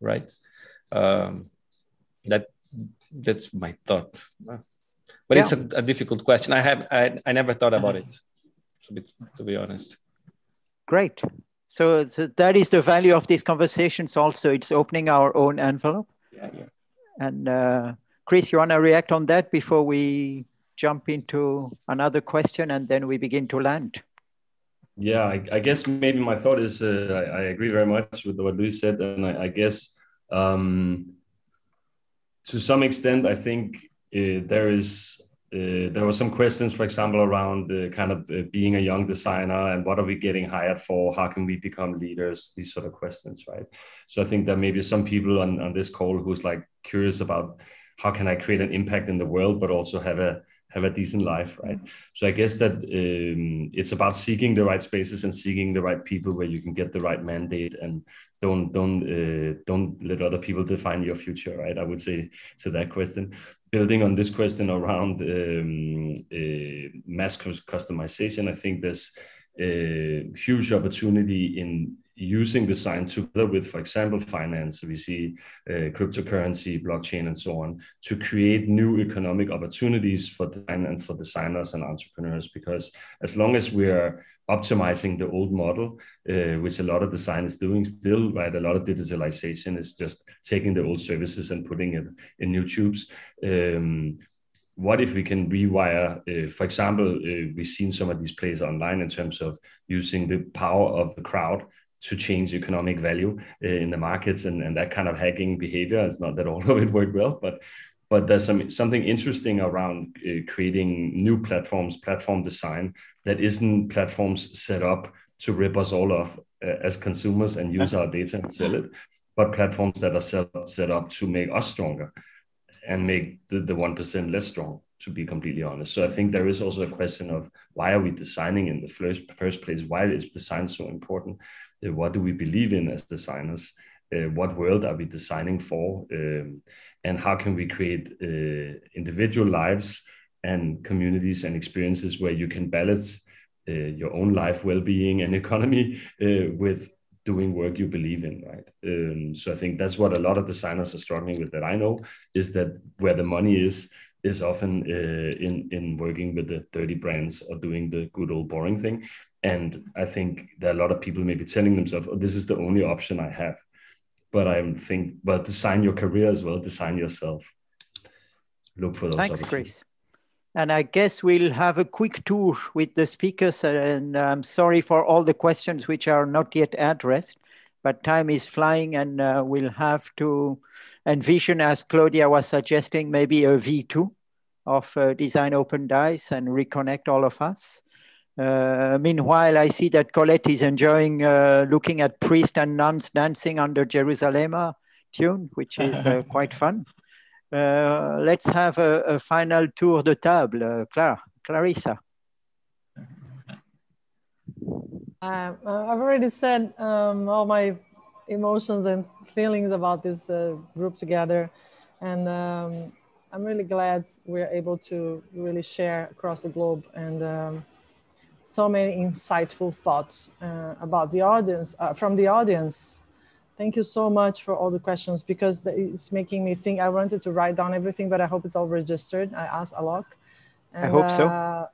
right um, that that's my thought but yeah. it's a, a, difficult question. I have I, I never thought about it, to be, difficult question. I have I, I never thought about it, to be to be honest. Great. So, so that is the value of these conversations. Also, it's opening our own envelope. Yeah, yeah. And uh, Chris, you want to react on that before we jump into another question and then we begin to land? Yeah, I, I guess maybe my thought is uh, I, I, agree very much with what Luis said, and I, I guess um, to some extent, I think uh, there is uh, there were some questions, for example, around the kind of uh, being a young designer and what are we getting hired for? How can we become leaders? These sort of questions, right? So I think there may be some people on, on this call who's like curious about how can I create an impact in the world, but also have a have a decent life, right? So I guess that um, it's about seeking the right spaces and seeking the right people where you can get the right mandate and don't don't uh, don't let other people define your future, right? I would say to that question. Building on this question around um, uh, mass customization, I think there's a huge opportunity in using design together with, for example, finance, we see uh, cryptocurrency, blockchain, and so on, to create new economic opportunities for design and for designers and entrepreneurs. Because as long as we are optimizing the old model, uh, which a lot of design is doing still, right? A lot of digitalization is just taking the old services and putting it in new tubes. Um, what if we can rewire, uh, for example, uh, we've seen some of these plays online in terms of using the power of the crowd to change economic value uh, in the markets and, and that kind of hacking behavior. It's not that all of it worked well, but but there's some something interesting around uh, creating new platforms, platform design that isn't platforms set up to rip us all off uh, as consumers and use our data and sell it, but platforms that are set, set up to make us stronger and make the, the 1% less strong to be completely honest. So I think there is also a question of why are we designing in the first first place? Why is design so important? Uh, what do we believe in as designers? Uh, what world are we designing for? Um, and how can we create uh, individual lives and communities and experiences where you can balance uh, your own life well-being and economy uh, with doing work you believe in right um, so i think that's what a lot of designers are struggling with that i know is that where the money is is often uh, in in working with the dirty brands or doing the good old boring thing and i think that a lot of people may be telling themselves oh, this is the only option i have. But i think but design your career as well. Design yourself. Look for those thanks chris. And I guess we'll have a quick tour with the speakers. And I'm sorry for all the questions which are not yet addressed, but time is flying and uh, we'll have to envision, as Claudia was suggesting, maybe a V2 of uh, Design Open Dice and reconnect all of us. Uh, meanwhile, I see that Colette is enjoying uh, looking at priests and nuns dancing under Jerusalema tune, which is uh, quite fun. Uh, let's have a, a, final tour de table. Uh, Clara, Clarissa. Uh, I've already said um, all my emotions and feelings about this uh, group together. And um, I'm really glad we're able to really share across the globe and um, so many insightful thoughts uh, about the audience, uh, from the audience. Thank you so much for all the questions because it's making me think. I wanted to write down everything, but I hope it's all registered. I asked Alok. And, I hope so. Uh,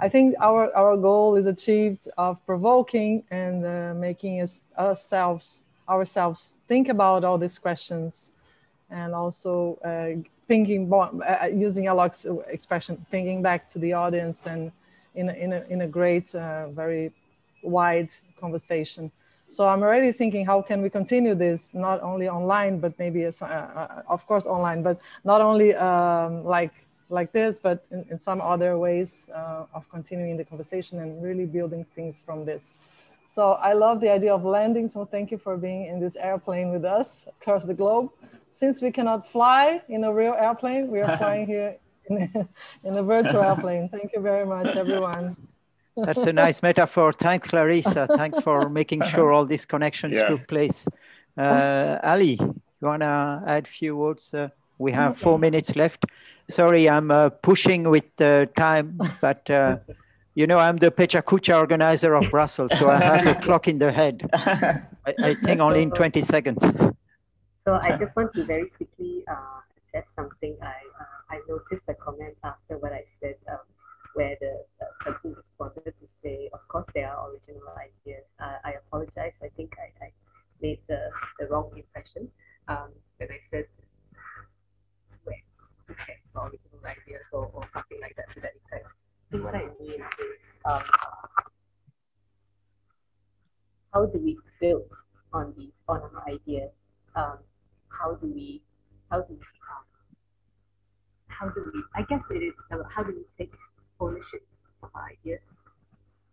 I think our, our goal is achieved of provoking and uh, making us, ourselves ourselves think about all these questions and also uh, thinking using Alok's expression thinking back to the audience and in a, in a, in a great uh, very wide conversation so i'm already thinking how can we continue this not only online but maybe uh, uh, of course online but not only um, like like this but in, in some other ways uh, of continuing the conversation and really building things from this so I love the idea of landing. So thank you for being in this airplane with us across the globe. Since we cannot fly in a real airplane, we are flying here in a, in a virtual airplane. Thank you very much, everyone. That's a nice metaphor. Thanks, Clarissa. Thanks for making sure all these connections yeah. took place. Uh, Ali, you want to add a few words? Uh, we have four minutes left. Sorry, I'm uh, pushing with the time, but uh, you know, I'm the Pechakucha organizer of Brussels, so I have a clock in the head. I, I, think only in 20 seconds. So I just want to very quickly uh, address something. I, I noticed a comment after what I said um, where the, the, person responded to say, of course, there are original ideas. I, apologize. I think I, I made the, the wrong impression um, when I said, about original ideas or, or something like that to that effect. What I mean is, um, how do we build on the on our ideas? Um, how do we how do we um, how do we I guess it is how do we take ownership of our ideas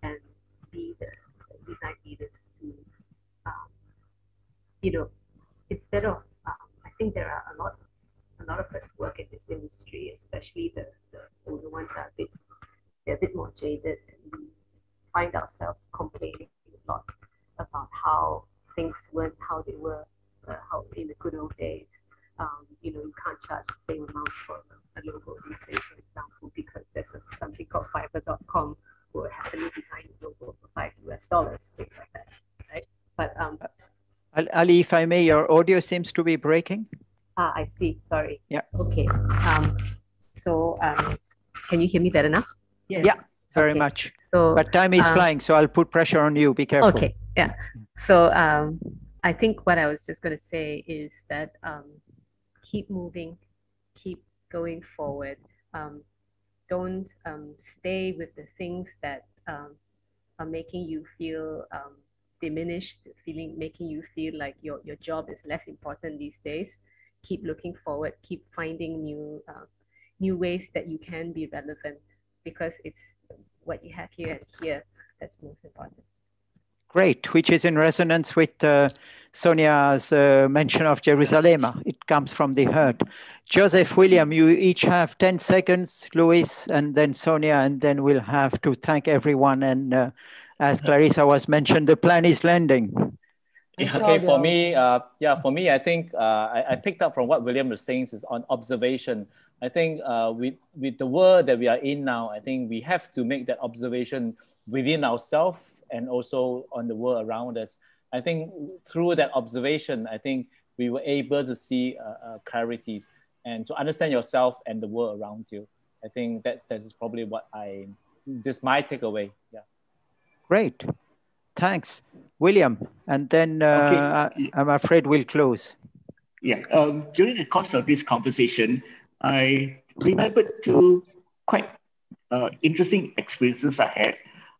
and be the design leaders to um, you know instead of um, I think there are a lot a lot of us work in this industry, especially the, the older ones are a bit they're a bit more jaded and we find ourselves complaining a lot about how things weren't how they were uh, how in the good old days. Um, you know, you can't charge the same amount for a logo these days, for example, because there's a, something called Fiverr.com who are happily designing a logo for five US dollars, things like that, right? But um, Ali, if I may, your audio seems to be breaking. Ah, I see. Sorry. Yeah. Okay. Um, so um, can you hear me better now? Yes. Yeah, very Okay. much. So But time is um, flying, so I'll put pressure on you. Be careful. Okay, yeah. So um, I think what I was just going to say is that um, keep moving, keep going forward. Um, don't um, stay with the things that um, are making you feel um, diminished, feeling making you feel like your your job is less important these days. Keep looking forward. Keep finding new uh, new ways that you can be relevant because it's what you have here and here that's most important. Great, which is in resonance with uh, Sonia's uh, mention of Jerusalema. It comes from the heart. Joseph, William, you each have 10 seconds, Luis, and then Sonia, and then we'll have to thank everyone. And uh, as Clarissa was mentioned, the plan is landing. Okay, for me, uh, yeah, for me, I think uh, I, I picked up from what William was saying is on observation. I think uh, with with the world that we are in now, I think we have to make that observation within ourselves and also on the world around us. I think through that observation, I think we were able to see uh, uh, clarity and to understand yourself and the world around you. I think that's that's probably what I just my takeaway. Yeah. Great, thanks, William. And then uh, Okay. I, I'm afraid we'll close. Yeah, um, during the course of this conversation, I remembered two quite uh, interesting experiences I had.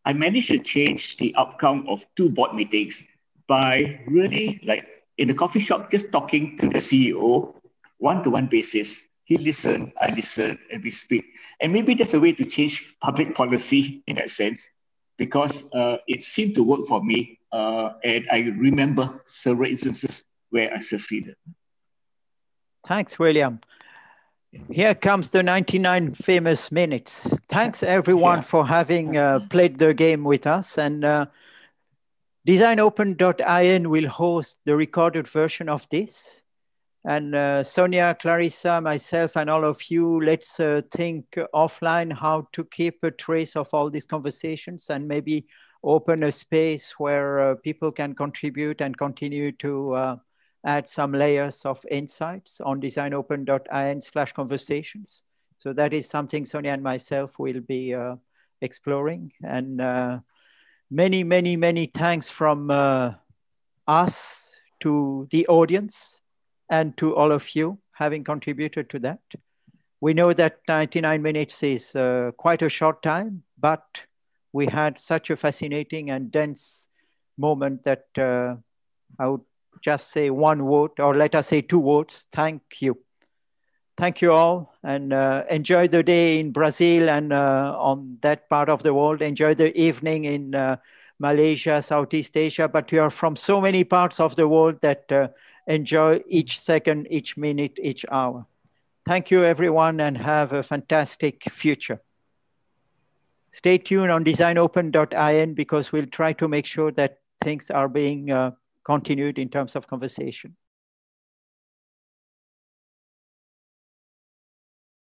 I managed to change the outcome of two board meetings by really, like in the coffee shop, just talking to the CEO one to one basis. He listened, I listened, and we speak. And maybe that's a way to change public policy in that sense, because uh, it seemed to work for me. Uh, and I remember several instances where I succeeded. Thanks, William. Here comes the 99 famous minutes. Thanks everyone Yeah. for having uh, played the game with us. And uh, designopen.in will host the recorded version of this. And uh, Sonia, Clarissa, myself, and all of you, let's uh, think offline how to keep a trace of all these conversations and maybe open a space where uh, people can contribute and continue to uh, add some layers of insights on designopen.in slash conversations. So that is something Sonia and myself will be uh, exploring. And uh, many, many, many thanks from uh, us to the audience and to all of you having contributed to that. We know that 99 minutes is uh, quite a short time, but we had such a fascinating and dense moment that uh, I would just say one word, or let us say two words. Thank you. Thank you all, and uh, enjoy the day in Brazil and uh, on that part of the world. Enjoy the evening in uh, Malaysia, Southeast Asia. But you are from so many parts of the world that uh, enjoy each second, each minute, each hour. Thank you, everyone, and have a fantastic future. Stay tuned on designopen.in because we'll try to make sure that things are being uh, continued in terms of conversation.